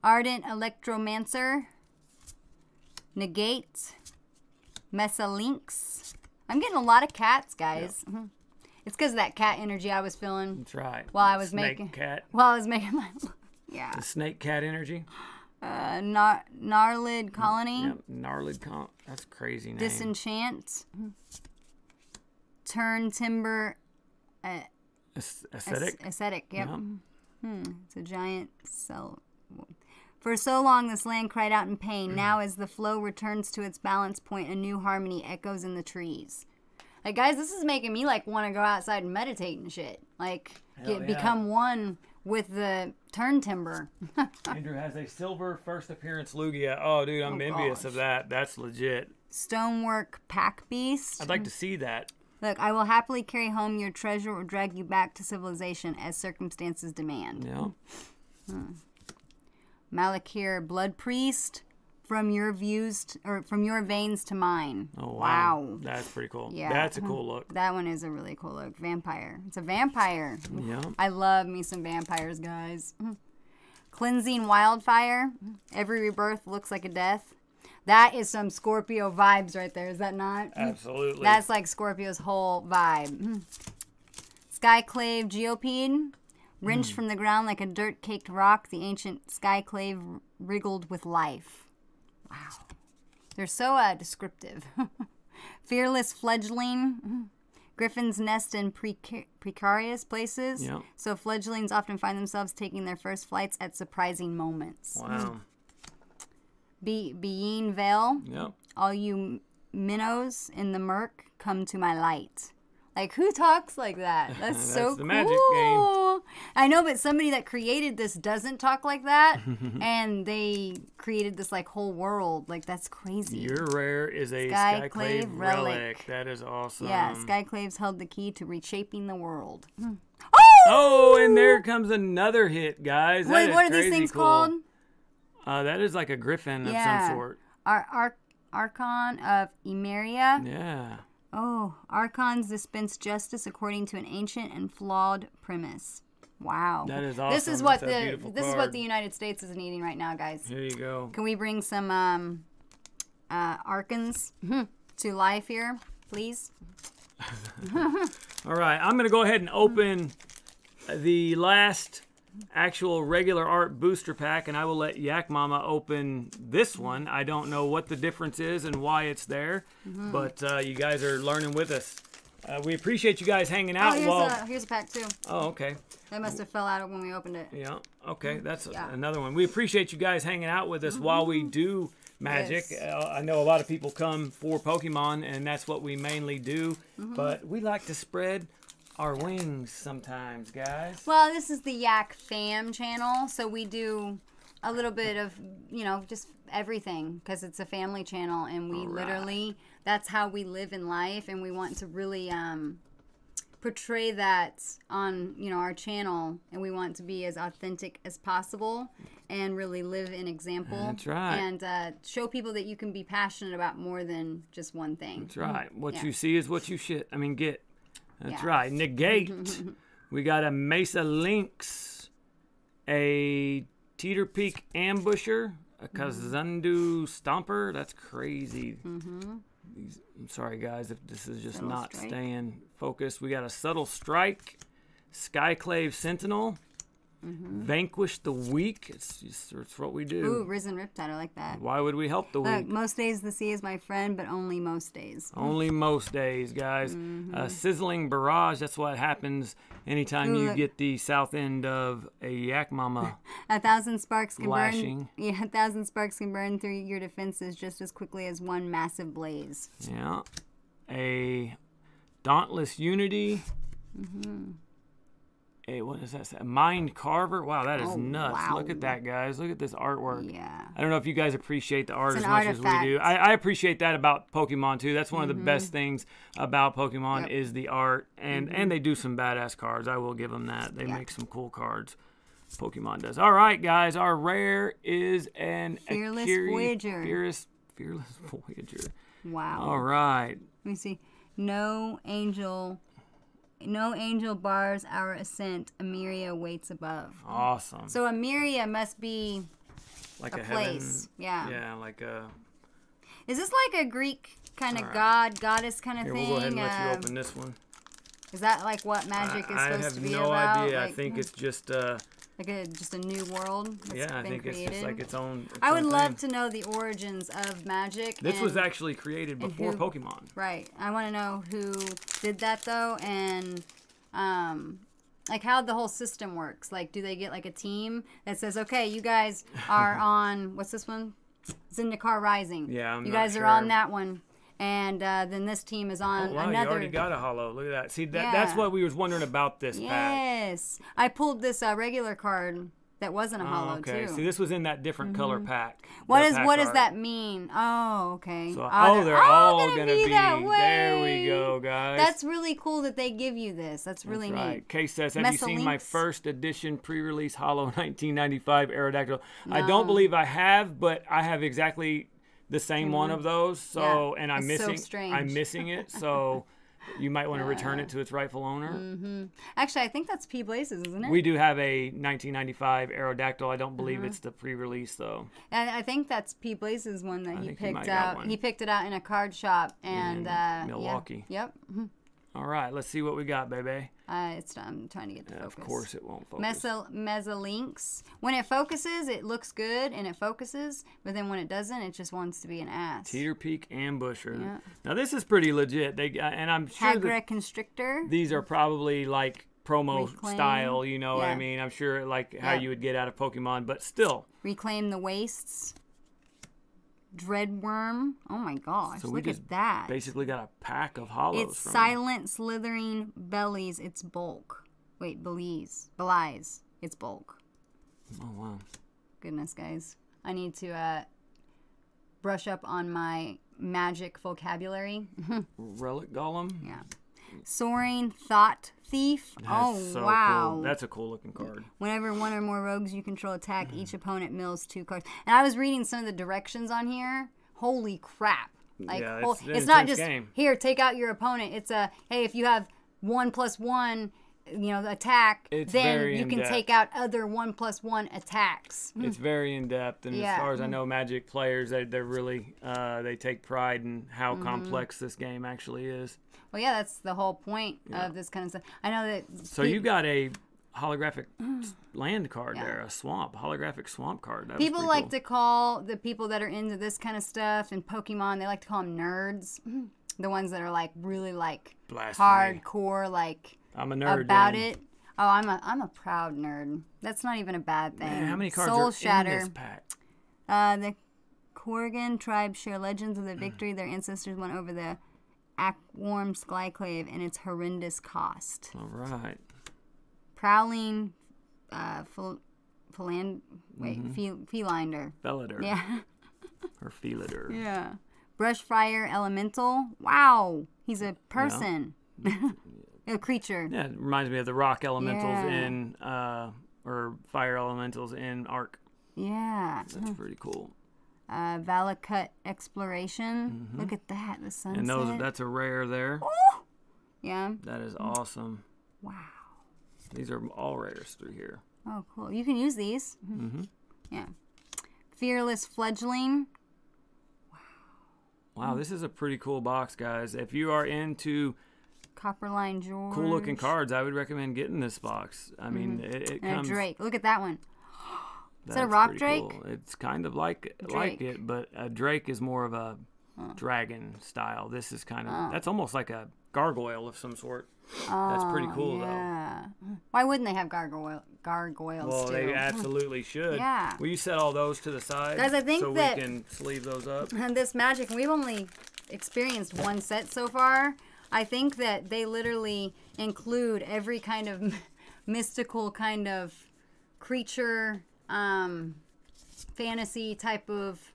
Ardent Electromancer, Negate, Mesa Messalinks. I'm getting a lot of cats, guys. Mhm. It's because of that cat energy I was feeling That's right. while I was snake making cat. while I was making my yeah The snake cat energy. uh, nar- Gnarlid colony. Yep. Gnarled comp. That's crazy name. Disenchant, turn timber, Aes- aesthetic. Aes- aesthetic. Yep. Yeah. Hmm. It's a giant cell. For so long, this land cried out in pain. Now, as the flow returns to its balance point, a new harmony echoes in the trees. Like, guys, this is making me like want to go outside and meditate and shit. Like, get, yeah. become one with the turn timber. Andrew has a silver first appearance Lugia. Oh, dude, I'm Oh, envious of that. That's legit. Stonework pack beast. I'd like to see that. Look, I will happily carry home your treasure or drag you back to civilization as circumstances demand. Yeah. Hmm. Malakir, blood priest, from your views t- or from your veins to mine. Oh wow. Wow. That's pretty cool. Yeah. That's a cool look. That one is a really cool look. Vampire. It's a vampire. Yeah. I love me some vampires, guys. Cleansing wildfire. Every rebirth looks like a death. That is some Scorpio vibes right there. Is that not? Absolutely. That's like Scorpio's whole vibe. Skyclave Geopede. Wrenched Hmm. from the ground like a dirt caked rock, the ancient skyclave wriggled with life. Wow. They're so uh, descriptive. Fearless fledgling. Griffins nest in preca- precarious places. Yeah. So fledglings often find themselves taking their first flights at surprising moments. wow. Be- Beyeen Veil. Yep. All you minnows in the murk, come to my light. Like who talks like that? That's, That's so the cool. Magic game. I know, but somebody that created this doesn't talk like that, and they created this like whole world. Like that's crazy. Your rare is a Skyclave Skyclave relic. relic. That is awesome. yeah, Skyclaves held the key to reshaping the world. Oh, and there comes another hit, guys. That Wait, what are these things cool. called? Uh, that is like a griffin of some sort. Ar- Ar- Archon of Emeria. Yeah. Oh, archons dispense justice according to an ancient and flawed premise. Wow. That is awesome. This is what That's the this is what the United States is needing right now, guys. Here you go. Can we bring some um uh archons to life here, please? All right, I'm gonna go ahead and open the last actual regular art booster pack, and I will let Yak Mama open this one. I don't know what the difference is and why it's there, Mm-hmm. but uh, you guys are learning with us. Uh, we appreciate you guys hanging Oh, out. here's while... a here's a pack too. Oh, okay. That must have fell out when we opened it. Yeah. Okay. That's Yeah. another one. We appreciate you guys hanging out with us while we do magic. Yes. Uh, I know a lot of people come for Pokemon, and that's what we mainly do. Mm-hmm. But we like to spread our wings sometimes, guys. Well, this is the Yak Fam channel, so we do a little bit of, you know, just everything because it's a family channel and we literally that's how we live in life and we want to really um portray that on, you know, our channel and we want to be as authentic as possible and really live an example. That's right. And uh, show people that you can be passionate about more than just one thing. That's right. What Yeah. you see is what you shit. I mean, get. That's Yeah. right. Negate. we got a Mesa Lynx, a Teeter Peak Ambusher, a Mm-hmm. Kazandu Stomper. That's crazy. These, I'm sorry, guys, if this is just Mm-hmm. Subtle not Strike. staying focused. We got a Subtle Strike, Skyclave Sentinel, Vanquish the Weak. It's it's what we do. Mm-hmm. Ooh, Risen Riptide, I like that. Why would we help the Look, weak? most days the sea is my friend, but only most days. Only most days, guys. A sizzling barrage. That's what happens anytime Mm-hmm. Ooh, you look. get the south end of a yak mama. A thousand sparks can Lashing. burn. Yeah, a thousand sparks can burn through your defenses just as quickly as one massive blaze. yeah. A dauntless unity. A what does that say? A mind carver. Wow, that is Oh, nuts. Look at that, guys. Look at this artwork. Yeah. I don't know if you guys appreciate the art as much as we do. artifact. I, I appreciate that about Pokemon too. That's one of the mm-hmm. best things about Pokemon Yep. is the art, and and mm-hmm. they do some badass cards. I will give them that. They Yeah. make some cool cards. Pokemon does. All right, guys. Our rare is an Fearless Akiri- Voyager. Fearless, fearless Voyager. Wow. All right. Let me see. No angel. No angel bars our ascent. Emeria waits above. Awesome. So Emeria must be like a, a, place. Heaven, Yeah. yeah, like a. Is this like a Greek kind of right. god, goddess kind of Here, thing? we'll go ahead and let you Uh, open this one. Is that like what magic is I, I supposed have to be no about? idea. I Like, think it's just uh, like a just a new world. That's yeah, I been think created. it's just like its own. Its I would own love thing. to know the origins of magic. This was actually created before who- Pokemon. Right. I want to know who did that though, and um, like how the whole system works. Like, do they get like a team that says, "Okay, you guys are on what's this one? Zendikar Rising. Yeah, I'm you guys are on that one." And uh, then this team is on Oh, wow, you already got a hollow. Look at that. See, that, that's what we was wondering about this pack. yes, I pulled this uh, regular card that wasn't a Oh, hollow okay. too. Mm-hmm. See, this was in that different color pack. What the pack what does that mean? Oh, okay. So, oh, oh, they're all gonna, gonna be, be- that way. there we go, guys. That's really cool that they give you this. That's really That's neat. right. Case says, "Have you seen my first edition pre-release Hollow 1995 Aerodactyl?" I don't believe I have, but I have exactly the same one of those. So, Mm-hmm. Yeah, and I'm it's so missing. strange. I'm missing it. So, you might want to return it to its rightful owner. Actually, I think that's P Blazes, isn't it? We do have a 1995 Aerodactyl. I don't believe Uh-huh. it's the pre-release though. And I think that's P Blazes one that he he picked got out. He picked it out in a card shop and In uh, yeah. Milwaukee. Yep. Mhm. All right, let's see what we got, baby. Uh, it's I'm trying to get the Yeah, focus. of course, it won't focus. Mesa Mesalinx. When it focuses, it looks good and it focuses, but then when it doesn't, it just wants to be an ass. Teeter Peak Ambusher. Yeah. Now this is pretty legit. They uh, and I'm sure Hagra Constrictor. these are probably like promo Reclaim. style. You know what I mean? I'm sure like how Yeah. you would get out of Pokemon, but still. Reclaim the Wastes. Dreadworm. Oh my gosh. So we look at that. Basically, got a pack of hollows It's silent slithering bellies. It's bulk. Wait, Belize. Belize. It's bulk. Oh wow. Goodness, guys. I need to uh, brush up on my magic vocabulary. Relic Golem. yeah. Soaring Thought Thief. That's oh, so wow. cool. That's a cool looking card. Whenever one or more rogues you control attack, each mm. opponent mills two cards. And I was reading some of the directions on here. Holy crap! Like, Yeah, it's an it's not just game. here. Take out your opponent. It's a hey, if you have one plus one, you know, attack, It's then you can in-depth. take out other one plus one attacks. It's very in depth, and Hmm. Yeah. as far as I know, Magic players they they're really uh, they take pride in how Mm-hmm. complex this game actually is. Well, yeah, that's the whole point of this kind of stuff. I know that. So you got a holographic land card there, a swamp, holographic swamp card. That People like cool. to call the people that are into this kind of stuff and Pokemon. They like to call them nerds. The ones that are like really like Blasphemy. hardcore, like I'm a nerd. about then. it. Oh, I'm a I'm a proud nerd. That's not even a bad thing. Man, how many cards Soul are Shatter. in this pack? Uh, the Korrigan tribe share legends of the victory their ancestors won over the Akoum Skyclave and its horrendous cost. All right. Prowling, uh, fel- feland, wait, fel- felinder. Felidor. Yeah, Or Felidor. yeah. Brushfire Elemental. Wow, he's a person, a creature. Yeah, it reminds me of the rock elementals Yeah. in, uh, or fire elementals in Arc. Yeah. That's pretty cool. Uh, Valakut Exploration. Look at that, the sunset. Mm-hmm. And those, that's a rare there. Oh! yeah. That is awesome. Wow. These are all rares through here. Oh, cool. You can use these. Mm-hmm. Yeah. Fearless Fledgling. Wow. Wow, this is a pretty cool box, guys. If you are into Copperline Gorge. cool looking cards, I would recommend getting this box. I mean, mm-hmm. it, it And comes. Drake. Look at that one. is that a rock drake? cool. It's kind of like like it, but a drake is more of a dragon style. This is kind of that's almost like a gargoyle of some sort. that's oh, pretty cool though. Oh, Yeah. Why wouldn't they have gargoyle gargoyles Well, too? they absolutely should. Yeah. Will you set all those to the side? Guys, I think so that- we can sleeve those up. and this magic, we've only experienced one set so far. I think that they literally include every kind of mystical kind of creature, um, fantasy type of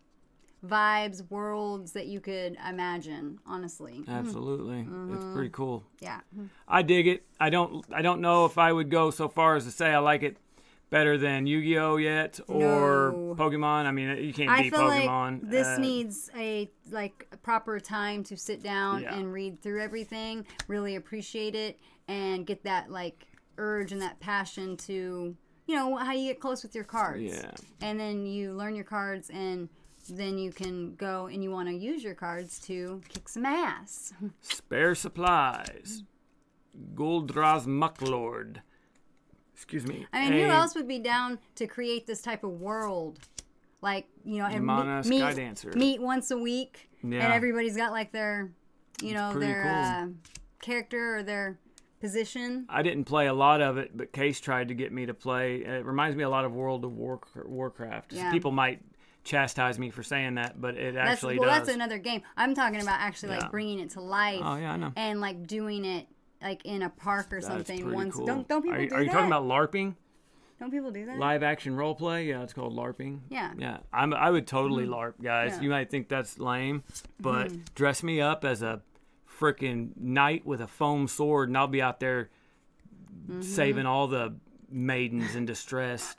vibes, worlds that you could imagine. Honestly, Absolutely, Mm-hmm. it's pretty cool. yeah. I dig it. I don't. I don't know if I would go so far as to say I like it better than Yu-Gi-Oh yet or No. Pokemon. I mean, you can't I beat feel Pokemon. like this Uh, needs a like proper time to sit down Yeah. and read through everything, really appreciate it, and get that like urge and that passion to you know how you get close with your cards. Yeah. And then you learn your cards and then you can go and you want to use your cards to kick some ass. spare supplies. Guul Draz Mucklord. Excuse me. I mean, who else would be down to create this type of world? Like, you know, and Yamana meet, Sky Dancer. meet once a week, Yeah. and everybody's got like their, you know, their cool. uh, character or their position. I didn't play a lot of it, but Case tried to get me to play. It reminds me a lot of World of War, Warcraft. Yeah. People might chastise me for saying that, but it That's actually well, does. that's another game. I'm talking about actually Yeah. like bringing it to life. Oh, yeah, I know. And like doing it like in a park or That's something. pretty Once cool. don't don't people are you, do are you that? talking about LARPing? Don't people do that? Live action role play? Yeah, it's called LARPing. Yeah. Yeah, I'm, I would totally mm-hmm. LARP, guys. Yeah. You might think that's lame, but mm-hmm. dress me up as a freaking knight with a foam sword, and I'll be out there mm-hmm. saving all the maidens in distress.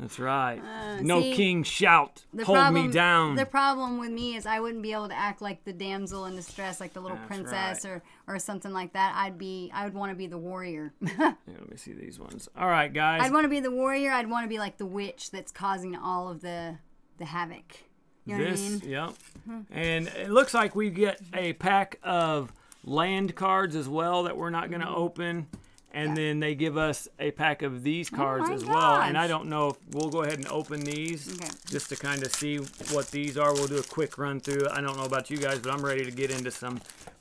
That's right. no Uh, see, king shout, hold problem, me down. The problem with me is I wouldn't be able to act like the damsel in distress, like the little That's princess right. or, or something like that. I'd be I would want to be the warrior. Yeah, let me see these ones. All right, guys. I'd want to be the warrior. I'd want to be like the witch that's causing all of the the havoc. You know this, what I mean? yep. And it looks like we get a pack of land cards as well that we're not going to open. And then they give us a pack of these cards Oh as well. And I don't know if we'll go ahead and open these Okay. just to kind of see what these are. We'll do a quick run through. I don't know about you guys, but I'm ready to get into some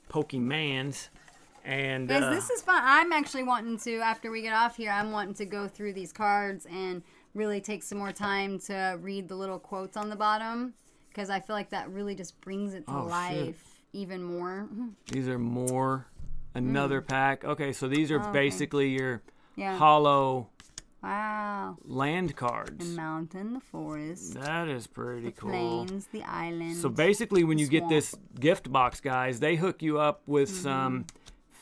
Pokemans. And Guys, uh, this is fun. I'm actually wanting to, after we get off here, I'm wanting to go through these cards and really take some more time to read the little quotes on the bottom because I feel like that really just brings it to Oh, shit. life even more. these are more. Another pack. Okay, so these are Mm. Oh, okay. basically your Yeah. hollow Wow. land cards. The mountain, the forest, That is pretty the cool. plains, the island. So basically, when you get this gift box, guys, they hook you up with Mm-hmm. some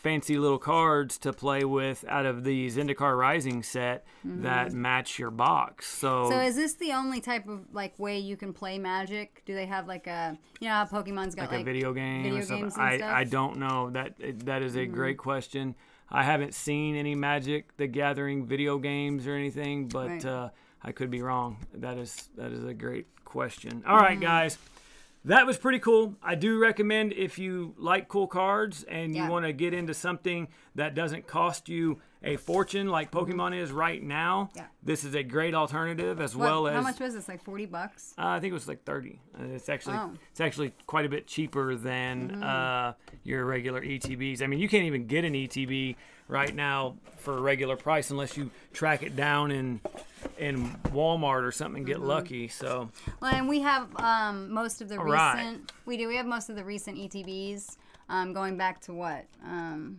fancy little cards to play with out of the Zendikar Rising set that match your box. So, Mm-hmm. So is this the only type of like way you can play Magic? Do they have like a you know how Pokemon's got like, like, a video game video or something. games I, stuff? Mm-hmm. I don't know. That that is a great question. I haven't seen any Magic the Gathering video games or anything, but Right. uh, I could be wrong. That is that is a great question. All Mm-hmm. right, guys. That was pretty cool. I do recommend if you like cool cards and you Yeah. want to get into something that doesn't cost you a fortune like Pokemon is right now. Yeah. This is a great alternative as What- well as how much was this? Like forty bucks? uh, I think it was like thirty. Uh, it's actually Oh. it's actually quite a bit cheaper than Mm-hmm. uh, your regular ETBs. I mean, you can't even get an ETB right now for a regular price unless you track it down in in Walmart or something and get Mm-hmm. lucky. So Well, and we have um, most of the All right. recent. We do. We have most of the recent ETBs. Um, going back to what um,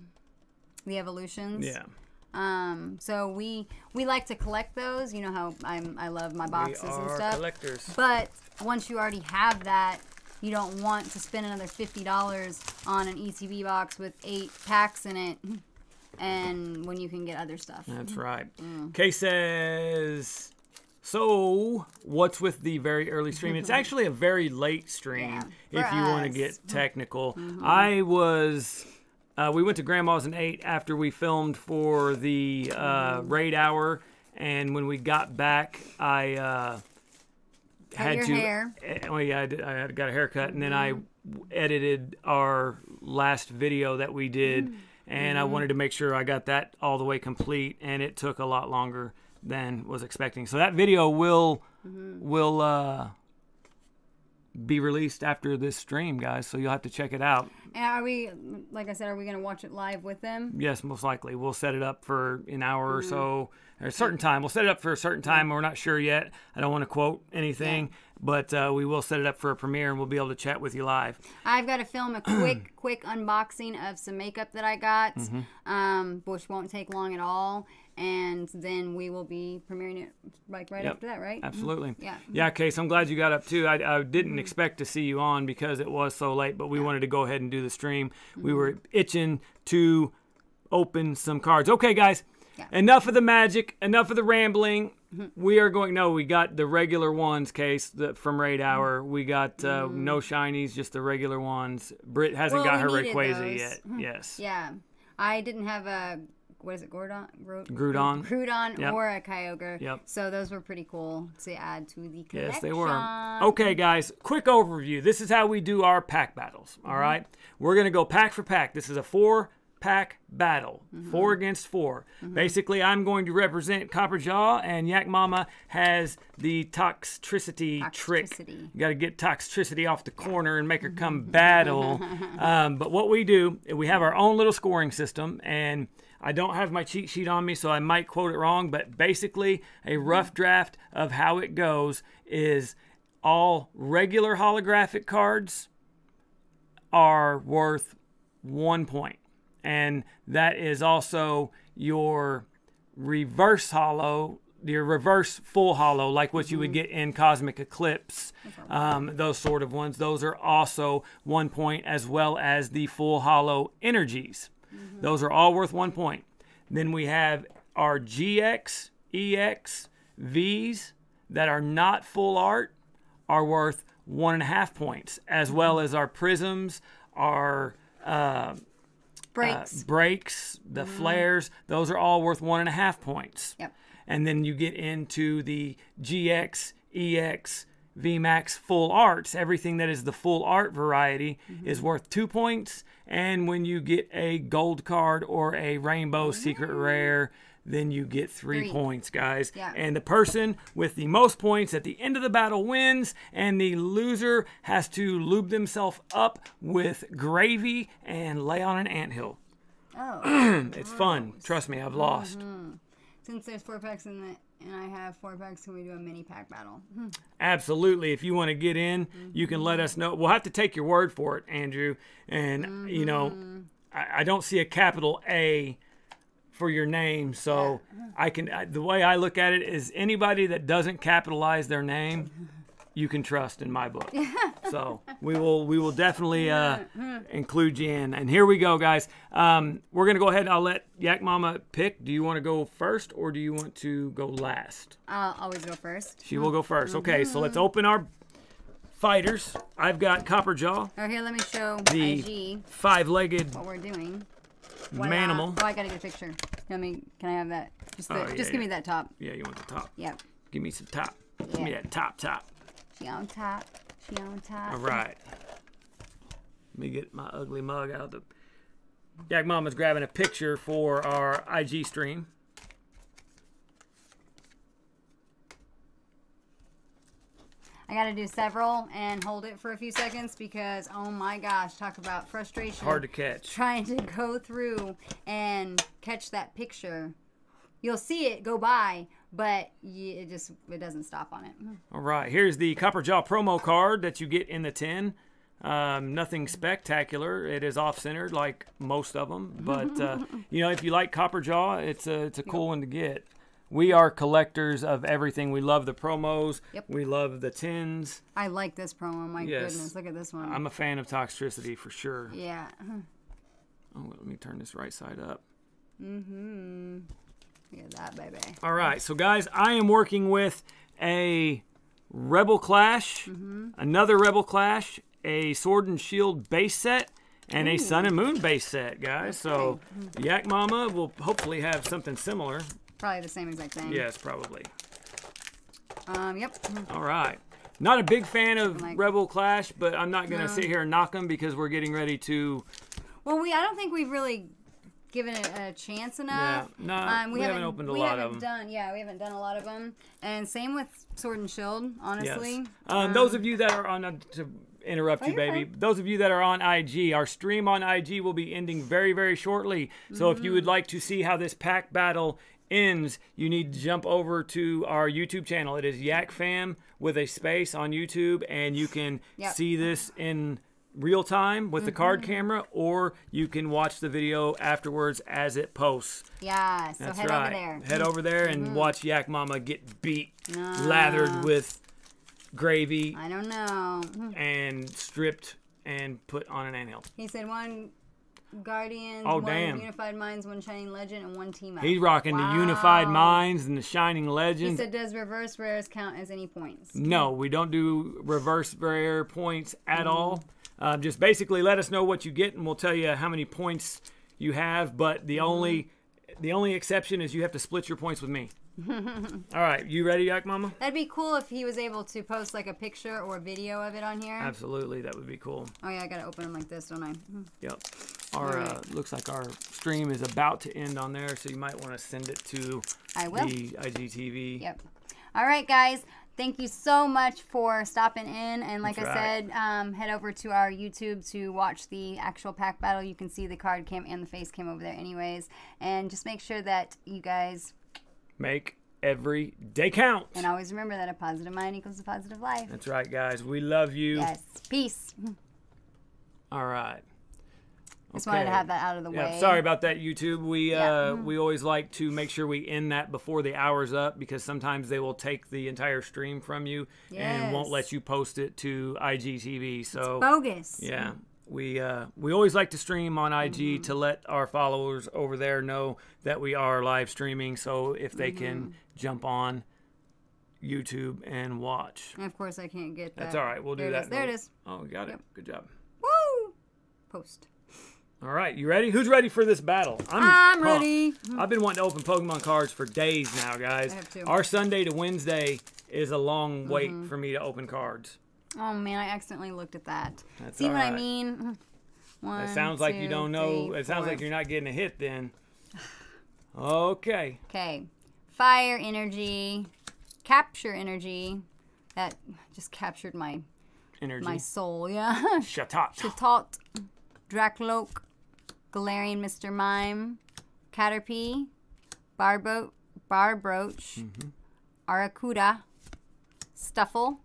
the evolutions. yeah, Um, so we we like to collect those. You know how I'm I love my we boxes and are stuff. collectors. But once you already have that, you don't want to spend another fifty dollars on an ETB box with eight packs in it, and when you can get other stuff. That's right. Mm. Kay says. So, what's with the very early stream? It's actually a very late stream Yeah, if you want to get technical. Mm-hmm. I was. Uh, we went to Grandma's and ate after we filmed for the uh, Mm-hmm. raid hour, and when we got back, I uh, had your to. hair. eh, Well, yeah, I, did, I got a haircut, and then I Mm-hmm. edited our last video that we did, Mm-hmm. and I wanted to make sure I got that all the way complete, and it took a lot longer than was expecting. So that video will Mm-hmm. will uh, be released after this stream, guys. So you'll have to check it out. And are we, like I said, are we gonna watch it live with them? Yes, most likely. We'll set it up for an hour or Mm-hmm. so, or a certain time. We'll set it up for a certain time. We're not sure yet. I don't want to quote anything, but uh, we will set it up for a premiere, and we'll be able to chat with you live. I've got to film a quick, quick unboxing of some makeup that I got, Mm-hmm. um, which won't take long at all, and then we will be premiering it like right Yep. after that, right? Absolutely. Yeah. Yeah, Case, I'm glad you got up too. I, I didn't Mm-hmm. expect to see you on because it was so late, but we wanted to go ahead and do the stream. We Mm-hmm. were itching to open some cards. Okay, guys, Yeah. enough of the magic, enough of the rambling. We are going. No, we got the regular ones, Case, the, from Raid Mm-hmm. Hour. We got uh, no shinies, just the regular ones. Brit hasn't Well, got her we Rayquaza yet. Yes. Yeah. I didn't have a what is it, Gordon? Gro- Groudon. Groudon Yep. or a Kyogre. Yep. So those were pretty cool to add to the collection. Yes, they were. Okay, guys, quick overview. This is how we do our pack battles. Mm-hmm. All right, we're gonna go pack for pack. This is a four pack battle, mm-hmm. four against 4 mm-hmm. Basically, I'm going to represent Copperajah, and Yak Mama has the toxicity, trick. Toxtricity. You got to get toxicity off the corner and make her come battle. um, but what we do, we have our own little scoring system, and I don't have my cheat sheet on me, so I might quote it wrong. But basically, a mm-hmm. rough draft of how it goes is all regular holographic cards are worth one point, and that is also your reverse hollow, your reverse full hollow, like what you would get in Cosmic Eclipse, um, those sort of ones. Those are also one point, as well as the full hollow energies. Those are all worth one point. Then we have our GX, EX, Vs that are not full art are worth one and a half points, as well as our prisms, our uh, Breaks. Uh, breaks, the mm-hmm. flares, those are all worth one and a half points. Yep. And then you get into the GX, EX, VMAX full arts. Everything that is the full art variety mm-hmm. is worth two points. And when you get a gold card or a rainbow secret rare, then you get three, Three. points, guys. Yeah. And the person with the most points at the end of the battle wins, and the loser has to lube themselves up with gravy and lay on an anthill. Oh. It's fun. Trust me, I've lost. Mm-hmm. Since there's four packs in the and I have four packs, can we do a mini pack battle? Hmm. Absolutely. If you want to get in, you can let us mm-hmm. know. We'll have to take your word for it, Andrew. And, you know, mm-hmm. I, I don't see a capital A for your name. So I can, I, the way I look at it is anybody that doesn't capitalize their name, you can trust in my book. so we will, we will definitely uh, include you in. And here we go, guys. Um, we're going to go ahead and I'll let Yak Mama pick. Do you want to go first or do you want to go last? I'll always go first. She will go first. Okay, so let's open our fighters. I've got Copperajah, Oh, here, let me show the IG five-legged what we're doing. Voila. manimal. Oh, I gotta get a picture. Let me. Can I have that? Just, the, Oh, yeah, just give yeah. me that top. Yeah, you want the top? Yep. Give me some top. Give me Yeah. that top, top. She on top. She on top. All right. Let me get my ugly mug out of the. Yak Mama's grabbing a picture for our IG stream. I gotta do several and hold it for a few seconds because oh my gosh, talk about frustration. Hard to catch. trying to go through and catch that picture. You'll see it go by, but it just it doesn't stop on it. All right, here's the Copperajah promo card that you get in the tin. Um, nothing spectacular. It is off-centered like most of them, but uh, you know if you like Copperajah, it's a it's a cool one to get. We are collectors of everything. We love the promos. Yep. We love the tins. I like this promo. My Yes. goodness, look at this one. I'm a fan of Toxtricity for sure. yeah. Oh, let me turn this right side up. Mm-hmm. Look at that, baby. All right, so guys, I am working with a Rebel Clash, Mm-hmm. another Rebel Clash, a Sword and Shield base set, and a Sun and Moon base set, guys. So Yak Mama will hopefully have something similar. Probably the same exact thing. Yes, probably. Um. Yep. All right. Not a big fan of Like- Rebel Clash, but I'm not going to No. sit here and knock them because we're getting ready to. Well, we I don't think we've really given it a chance enough. Yeah, no, we haven't opened a we lot haven't of 'em. Done, yeah, we haven't done a lot of them. And same with Sword and Shield, honestly. Yes. Um, those of you that are on, uh, to interrupt you, Oh, you're baby. fine. Those of you that are on IG, our stream on IG will be ending very, very shortly. So if you Mm. would like to see how this pack battle ends, you need to jump over to our YouTube channel. It is Yak Fam with a space on YouTube, and you can Yep. see this in real time with the card Mm-hmm. camera, or you can watch the video afterwards as it posts. Yeah. So That's head right. over there. Head over there and watch Yak Mama get beat, lathered with gravy I don't know. and stripped and put on an anthill. He said one Guardians, Oh, one damn. Unified Minds, one Shining Legend, and one Team Up. He's rocking the Unified Minds and the Shining Legend. He said, does reverse rares count as any points? no, we don't do reverse rare points at Mm-hmm. all. Uh, just basically let us know what you get, and we'll tell you how many points you have. But the Mm-hmm. only the only exception is you have to split your points with me. all right, you ready, Yak Mama? That'd be cool if he was able to post like a picture or video of it on here. Absolutely, that would be cool. Oh yeah, I gotta open them like this, don't I? Yep. Our uh, looks like our stream is about to end on there, so you might want to send it to I will. the IGTV. Yep. All right, guys. Thank you so much for stopping in. And like That's I right. said, um, head over to our YouTube to watch the actual pack battle. You can see the card cam and the face cam over there, anyways. And just make sure that you guys, Make every day count. and always remember that a positive mind equals a positive life. That's right, guys. We love you. Yes. Peace. All right. Just wanted to have that out of the Yeah, way. sorry about that, YouTube. We Yeah. Mm-hmm. uh, we always like to make sure we end that before the hour's up because sometimes they will take the entire stream from you and won't let you post it to IGTV. So Bogus. yeah, we uh, we always like to stream on IG Mm-hmm. to let our followers over there know that we are live streaming. So if they Mm-hmm. can jump on YouTube and watch. And of course, I can't get that. That's all right. We'll do there that. It is. There it No- is. Oh, got Yep. it. Good job. Woo! Post. All right, you ready? Who's ready for this battle? I'm pumped. ready. I've been wanting to open Pokemon cards for days now, guys. I have too. Our Sunday to Wednesday is a long wait Mm-hmm. for me to open cards. Oh man, I accidentally looked at that. That's See what I mean? One, It sounds like you don't know. three, it sounds four. like you're not getting a hit then. Okay. Okay. Fire energy, capture energy. That just captured my Energy. my soul. Yeah. Shatat. Chatot, Drakloak, Galarian Mr. Mime, Caterpie, Barbo, Barbroach, Mm-hmm. Arrokuda, Stufful,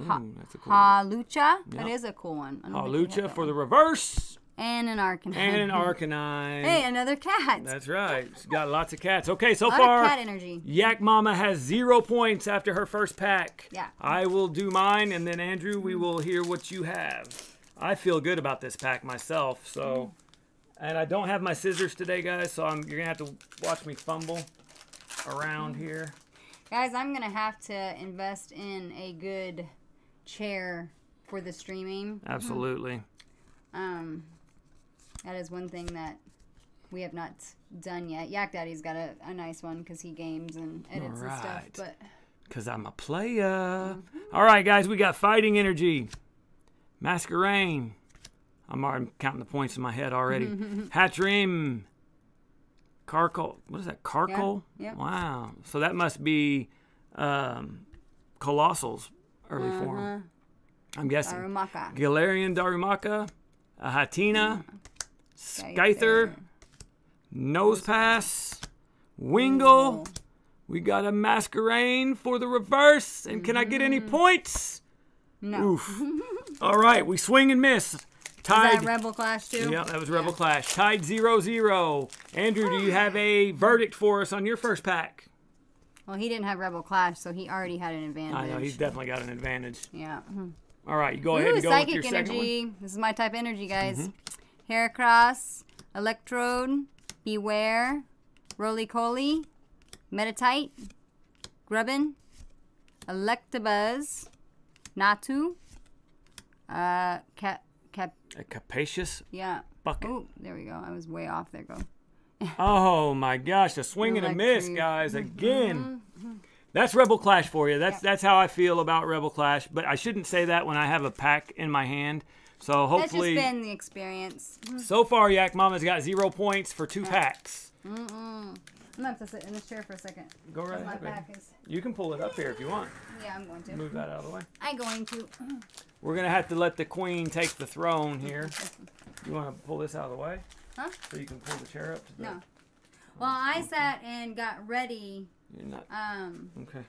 Ooh, that's a cool. Hawlucha. That Yep. is a cool one. I don't think we have Hawlucha for one. the reverse. and an Arcanine. And an Arcanine. Hey, another cat. That's right. She's got lots of cats. Okay, so far. of cat energy. Yak Mama has zero points after her first pack. Yeah. I will do mine, and then Andrew, we will hear what you have. I feel good about this pack myself, so. And I don't have my scissors today, guys, so I'm, you're gonna have to watch me fumble around here. Guys, I'm gonna have to invest in a good chair for the streaming. Absolutely. Um, that is one thing that we have not done yet. Yak Daddy's got a, a nice one because he games and edits and stuff. But Because I'm a player. All right, guys, we got Fighting Energy, Masquerain. I'm already counting the points in my head already. Hatchrim, Carkol. What is that? Carkol? yeah. Wow. So that must be um, Coalossal's early form. I'm guessing. Arumaka. Galarian Darumaka, a Hatenna, Scyther, Nose Pass, Wingull. We got a Masquerain for the reverse. And can I get any points? No. Oof. All right, we swing and miss. Is Tied. that Rebel Clash too? yeah, that was Rebel Clash. Tied 0 0. Andrew, do you have a verdict for us on your first pack? Well, he didn't have Rebel Clash, so he already had an advantage. I know, he's definitely got an advantage. Yeah. Mhm. All right, you go ahead and go with your psychic second one. Energy. This is my type of energy, guys. Heracross, Electrode, Bewear, Roly Coly, Meditite, Grubbin, Electabuzz, Natu, uh, Cap, Cap, A capacious yeah. bucket. Oh, there we go. I was way off. There go. Oh my gosh, a swing and a miss, guys, mm-hmm. again. Mm-hmm. That's Rebel Clash for you. That's that's how I feel about Rebel Clash. But I shouldn't say that when I have a pack in my hand. So That's just hopefully, been the experience. Mm-hmm. so far, Yak Mama's got zero points for two packs. I'm gonna have to sit in this chair for a second. Go right My ahead. baby. back is. You can pull it up here if you want. Yeah, I'm going to. Move that out of the way. I'm going to. We're gonna have to let the queen take the throne here. You want to pull this out of the way? Huh? So you can pull the chair up to the. No. Well, I sat and got ready. You're not. Um, Okay.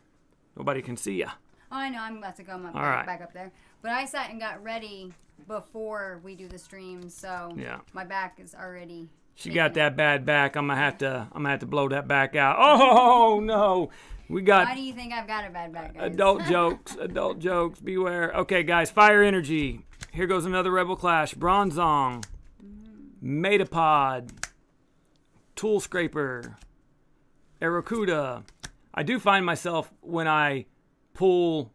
Nobody can see ya. oh, I know I'm about to go my, All back, right. back up there, but I sat and got ready before we do the stream, so Yeah. my back is already. She got that bad back. I'm gonna have to. I'm gonna have to blow that back out. Oh no, we got Why do you think I've got a bad back, guys? adult jokes. Adult jokes. Beware. Okay, guys. Fire energy. Here goes another Rebel Clash. Bronzong, Metapod, Tool Scraper, Arrokuda. I do find myself when I pull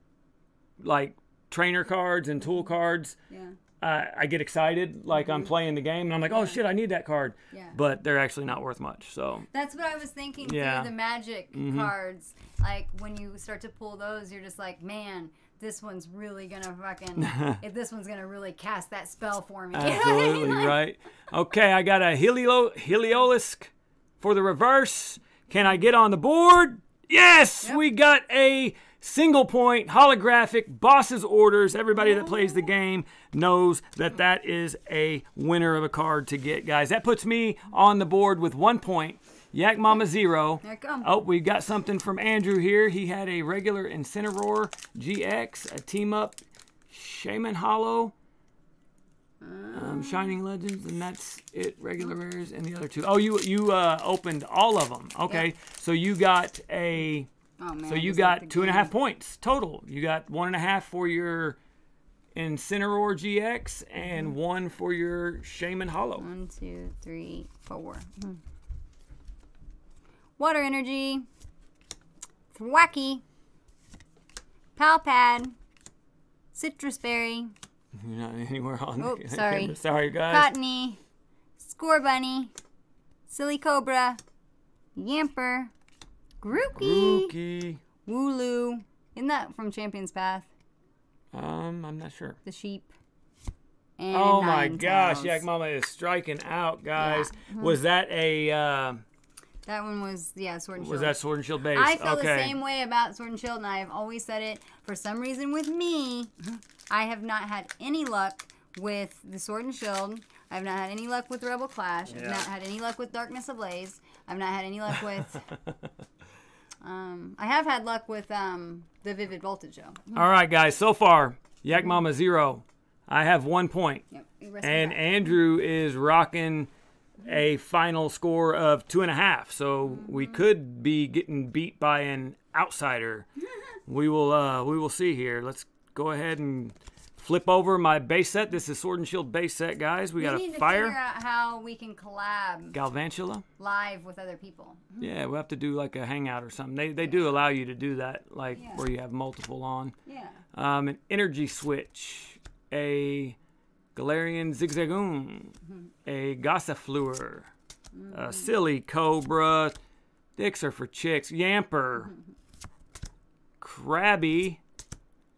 like trainer cards and tool cards. Yeah. Uh, I get excited like I'm playing the game and I'm like, oh shit, I need that card. Yeah. But they're actually not worth much. So That's what I was thinking Yeah. Mm-hmm. through the magic cards. Like when you start to pull those, you're just like, man, this one's really gonna fucking if this one's gonna really cast that spell for me. You know what I mean? Absolutely Like, right. Okay, I got a Helio Heliolisk for the reverse. Can I get on the board? Yes, Yep. we got a single point holographic boss's orders. Everybody that plays the game knows that that is a winner of a card to get, guys. That puts me on the board with one point. Yak Mama zero. There it come. Oh, we've got something from Andrew here. He had a regular Incineroar GX, a team up Shaymin Holo, um, Shining Legends, and that's it. Regular rares and the other two. Oh, you you uh, opened all of them. Okay, Yep. so you got a Oh man. so you got two and a half points total. You got one and a half for your Incineroar GX and one for your Shaymin Holo. One, two, three, four. Hmm. Water energy. Thwackey. Palpad. Sitrus berry. You're not anywhere on Oh, the sorry. sorry, guys. Cottonee. Score bunny. Silicobra. Yamper. Grookey. Rookie. Wooloo. Isn't that from Champion's Path? Um, I'm not sure. The sheep. And Oh my gosh. Yak Mama is striking out, guys. Mm-hmm. Was that a uh, That one was, yeah, Sword and Shield. was that Sword and Shield base? I feel okay. the same way about Sword and Shield, and I have always said it. For some reason, with me, I have not had any luck with the Sword and Shield. I have not had any luck with Rebel Clash. I've Yeah. not had any luck with Darkness Ablaze. I've not had any luck with. um, I have had luck with um, the Vivid Voltage, though. All right, guys. So far, Yak Mama zero. I have one point, Yep, you rest me and. Andrew is rocking a final score of two and a half. So we Mm-hmm. could be getting beat by an outsider. we will uh, we will see here. Let's go ahead and flip over my base set. This is Sword and Shield base set, guys. We, we got a to fire figure out how we can collab Galvantula. live with other people. Mm-hmm. Yeah, we'll have to do like a hangout or something. They, they do allow you to do that, like Yeah. where you have multiple on. Yeah. Um, an energy switch, a Galarian Zigzagoon, mm-hmm. a Gossifleur, a mm-hmm. Silicobra, Dicks are for chicks, Yamper, Krabby,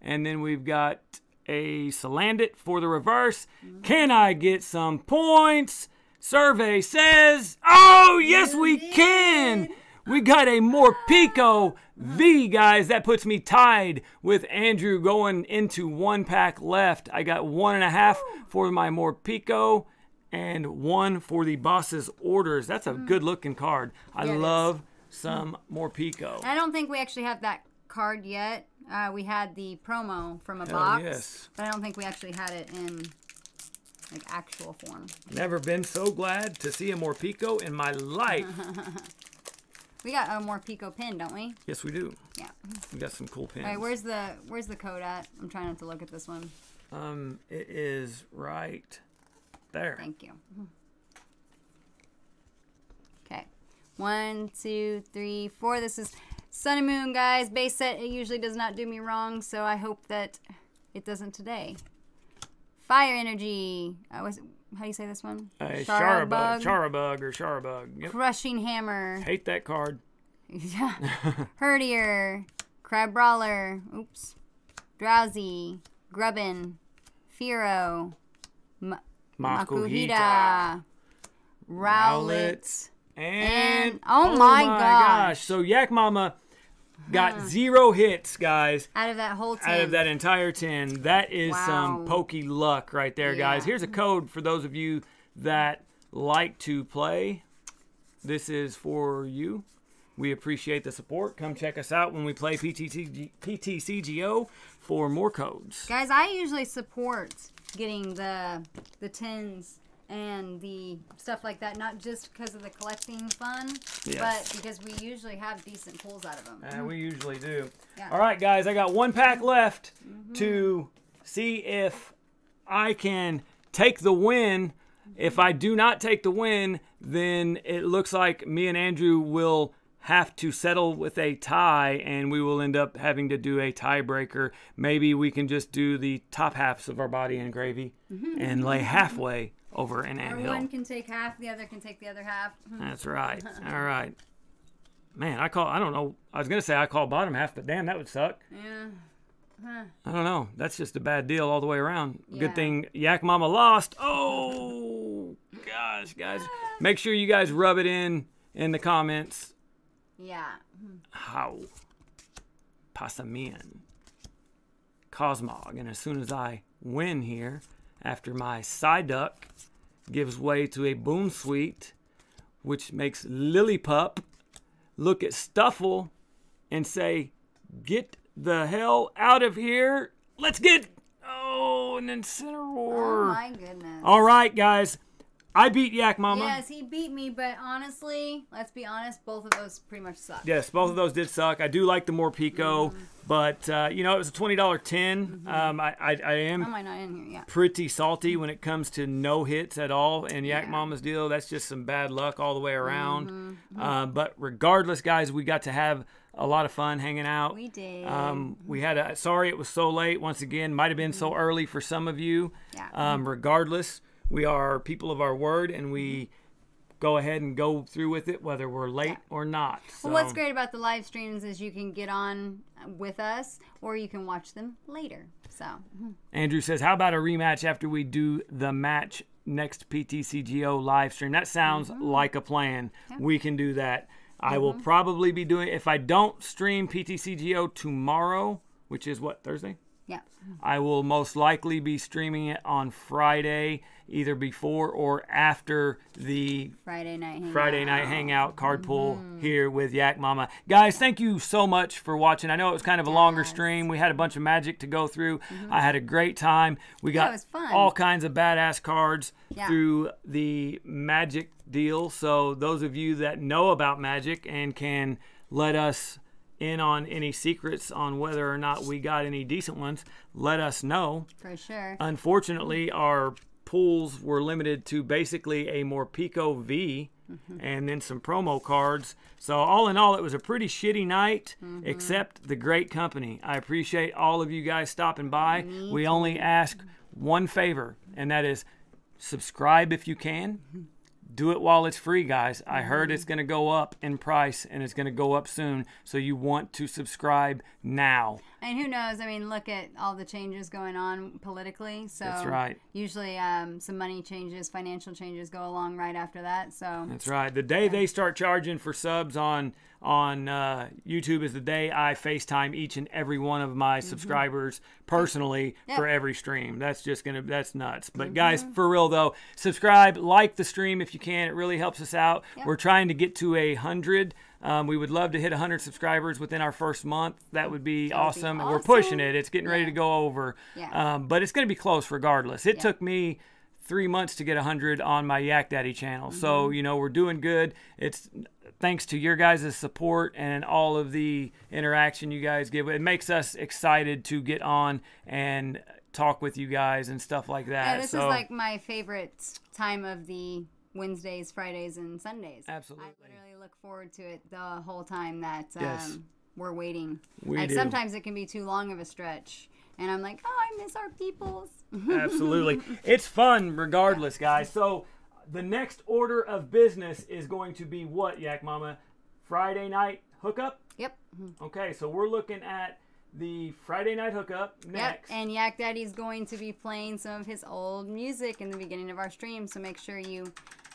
and then we've got a Salandit for the reverse. Can I get some points? Survey says, oh, yes, we can. We got a Morpeko V, guys. That puts me tied with Andrew going into one pack left. I got one and a half for my Morpeko and one for the boss's orders. That's a mm. good looking card. I Yeah, love some Morpeko. I don't think we actually have that card yet. Uh, we had the promo from a box, yes. but I don't think we actually had it in like actual form. Never been so glad to see a Morpeko in my life. We got a Morpeko pin, don't we? yes, we do. Yeah. We got some cool pins. All right, where's the where's the code at? I'm trying not to look at this one. um, it is right there. Thank you. Okay. One, two, three, four. This is Sun and Moon, guys. Base set. It usually does not do me wrong, so I hope that it doesn't today. Fire energy. Uh, was how do you say this one? Uh. Charabug, Charabug, or Charabug. Yep. Crushing hammer. Hate that card. Herdier. Crabrawler. Oops. Drowzee. Grubbin. Firo. Makuhita. Makuhita. Rowlet. And, And- oh my gosh. So Yak Mama got hmm. zero hits, guys, Out of that whole team. out of that entire 10. That is some pokey luck right there, guys. Here's a code for those of you that like to play. This is for you. We appreciate the support. Come check us out when we play PTCG, PTCGO for more codes. Guys, I usually support getting the the tins and the stuff like that, not just because of the collecting fun, Yes. but because we usually have decent pulls out of them. Uh, we usually do. Yeah. All right, guys, I got one pack left to see if I can take the win. If I do not take the win, then it looks like me and Andrew will have to settle with a tie and we will end up having to do a tiebreaker. Maybe we can just do the top halves of our body in gravy and lay halfway over an Or anthill. one can take half, the other can take the other half. Hmm. That's right. All right. Man, I call. I don't know. I was gonna say I call bottom half, but damn, that would suck. Yeah. Huh. I don't know. That's just a bad deal all the way around. Yeah. Good thing Yak Mama lost. Oh gosh, guys. Make sure you guys rub it in in the comments. Yeah. Hmm. How? Passimian. Cosmog. And as soon as I win here, after my Psyduck gives way to a Bounsweet, which makes Lillipup look at Stufful and say, Get the hell out of here. Let's get. Oh, and Oh my goodness. All right, guys. I beat Yak Mama. Yes, he beat me, but honestly, let's be honest, both of those pretty much suck. Yes, both of those did suck. I do like the Morpeko, Mm-hmm. But uh, you know it was a twenty dollar tin. Um, I, I I am How I not in here? Yeah. pretty salty when it comes to no hits at all in Yak Yeah. Mama's deal. That's just some bad luck all the way around. Mm-hmm. Um, but regardless, guys, we got to have a lot of fun hanging out. We did. Um, we had a sorry it was so late. Once again, might have been so early for some of you. Yeah. Um, regardless, we are people of our word, and we go ahead and go through with it, whether we're late Yeah. or not. So, Well, what's great about the live streams is you can get on with us or you can watch them later. So, Andrew says, "How about a rematch after we do the match next PTCGO live stream?" That sounds Mm-hmm. like a plan. We can do that. I will probably be doing if I don't stream PTCGO tomorrow, which is what Thursday. Yeah. I will most likely be streaming it on Friday, either before or after the Friday night hangout. Friday night hangout card pull Mm-hmm. here with Yak Mama. Guys, thank you so much for watching. I know it was kind of a longer Yes. Mm-hmm. stream. We had a bunch of magic to go through. I had a great time. We Yeah, got fun. all kinds of badass cards Yeah. through the magic deal. So those of you that know about magic and can let us in on any secrets on whether or not we got any decent ones, let us know. For sure. Unfortunately, our pools were limited to basically a Morpeko V mm-hmm. and then some promo cards. So, all in all, it was a pretty shitty night, mm-hmm. except the great company. I appreciate all of you guys stopping by. we only ask one favor, and that is subscribe if you can. Mm-hmm. Do it while it's free, guys. I heard it's mm-hmm. going to go up in price and it's going to go up soon. So, you want to subscribe now. And who knows? I mean, look at all the changes going on politically. So That's right. Usually, um, some money changes, financial changes go along right after that. So That's right. The day they start charging for subs on on uh, YouTube is the day I FaceTime each and every one of my subscribers personally Yeah. for every stream. That's just gonna that's nuts. But guys, for real though, subscribe, like the stream if you can. It really helps us out. We're trying to get to a hundred. Um, we would love to hit 100 subscribers within our first month. That would be would be awesome. We're pushing it. It's getting ready to go over. Yeah. Um, but it's going to be close regardless. It Yeah. took me three months to get 100 on my Yak Daddy channel. So, Mm-hmm. you know, we're doing good. It's thanks to your guys' support and all of the interaction you guys give. It makes us excited to get on and talk with you guys and stuff like that. yeah, this so, is like my favorite time of the Wednesdays, Fridays, and Sundays. Absolutely. I literally look forward to it the whole time that um, Yes. we're waiting. We like do. sometimes it can be too long of a stretch, and I'm like, oh, I miss our peoples. Absolutely. It's fun regardless, guys. So the next order of business is going to be what, Yak Mama? Friday night hookup? yep. Okay, so we're looking at the Friday night hookup next. Yep. And Yak Daddy's going to be playing some of his old music in the beginning of our stream, so make sure you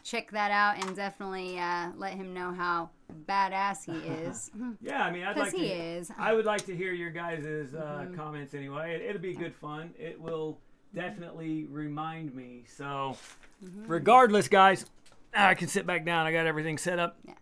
check that out and definitely uh, let him know how badass he is. yeah, I mean, I'd 'Cause like he to. is. I would like to hear your guys' uh, comments anyway. It, it'll be good fun. It will definitely remind me. So, regardless, guys, I can sit back down. I got everything set up. Yeah.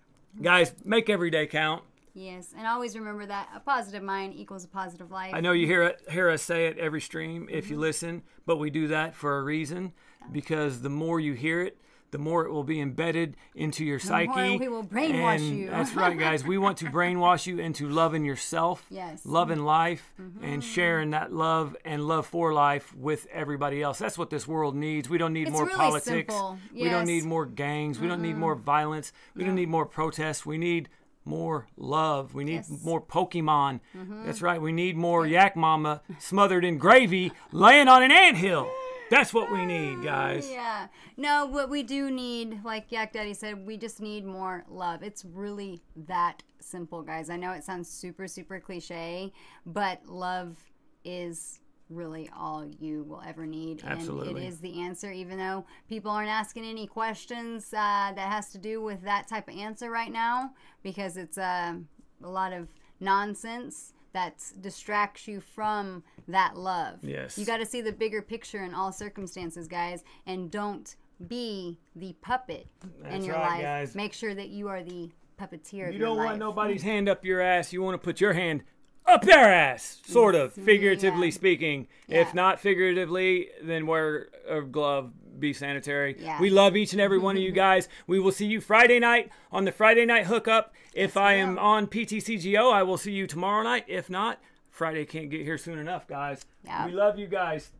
Guys, make every day count. yes, and always remember that a positive mind equals a positive life. I know you hear it, hear us say it every stream if Mm-hmm. you listen, but we do that for a reason because the more you hear it, the more it will be embedded into your psyche. more we will brainwash And you. That's right, guys. We want to brainwash you into loving yourself, Yes. Mm-hmm. loving life, and sharing that love and love for life with everybody else. That's what this world needs. We don't need It's more really politics. simple. We don't need more gangs. We don't need more violence. We don't need more protests. We need more love. We need Yes. Mm-hmm. more Pokemon. That's right. We need more Yak Mama smothered in gravy laying on an anthill. That's what we need, guys. Yeah. No, what we do need, like Yak Daddy said, we just need more love. It's really that simple, guys. I know it sounds super, super cliche, but love is really all you will ever need and Absolutely. it is the answer even though people aren't asking any questions uh, that has to do with that type of answer right now because it's uh, a lot of nonsense that distracts you from that love Yes. you got to see the bigger picture in all circumstances guys and don't be the puppet in your right, life guys. make sure that you are the puppeteer of You don't life want nobody's hand up your ass. You want to put your hand up their ass, sort of, mm-hmm. figuratively Yeah. speaking. Yeah. If not figuratively, then wear a glove. Be sanitary. Yeah. We love each and every one of you guys. We will see you Friday night on the Friday night hookup. If I am will. on PTCGO, I will see you tomorrow night. If not, Friday can't get here soon enough, guys. Yeah. We love you guys.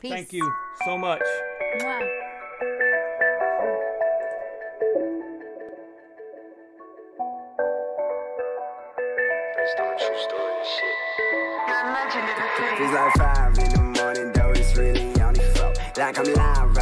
Peace. Thank you so much. Mwah. Based true story and shit. It's like five in the morning, though it's really only four. Like I'm live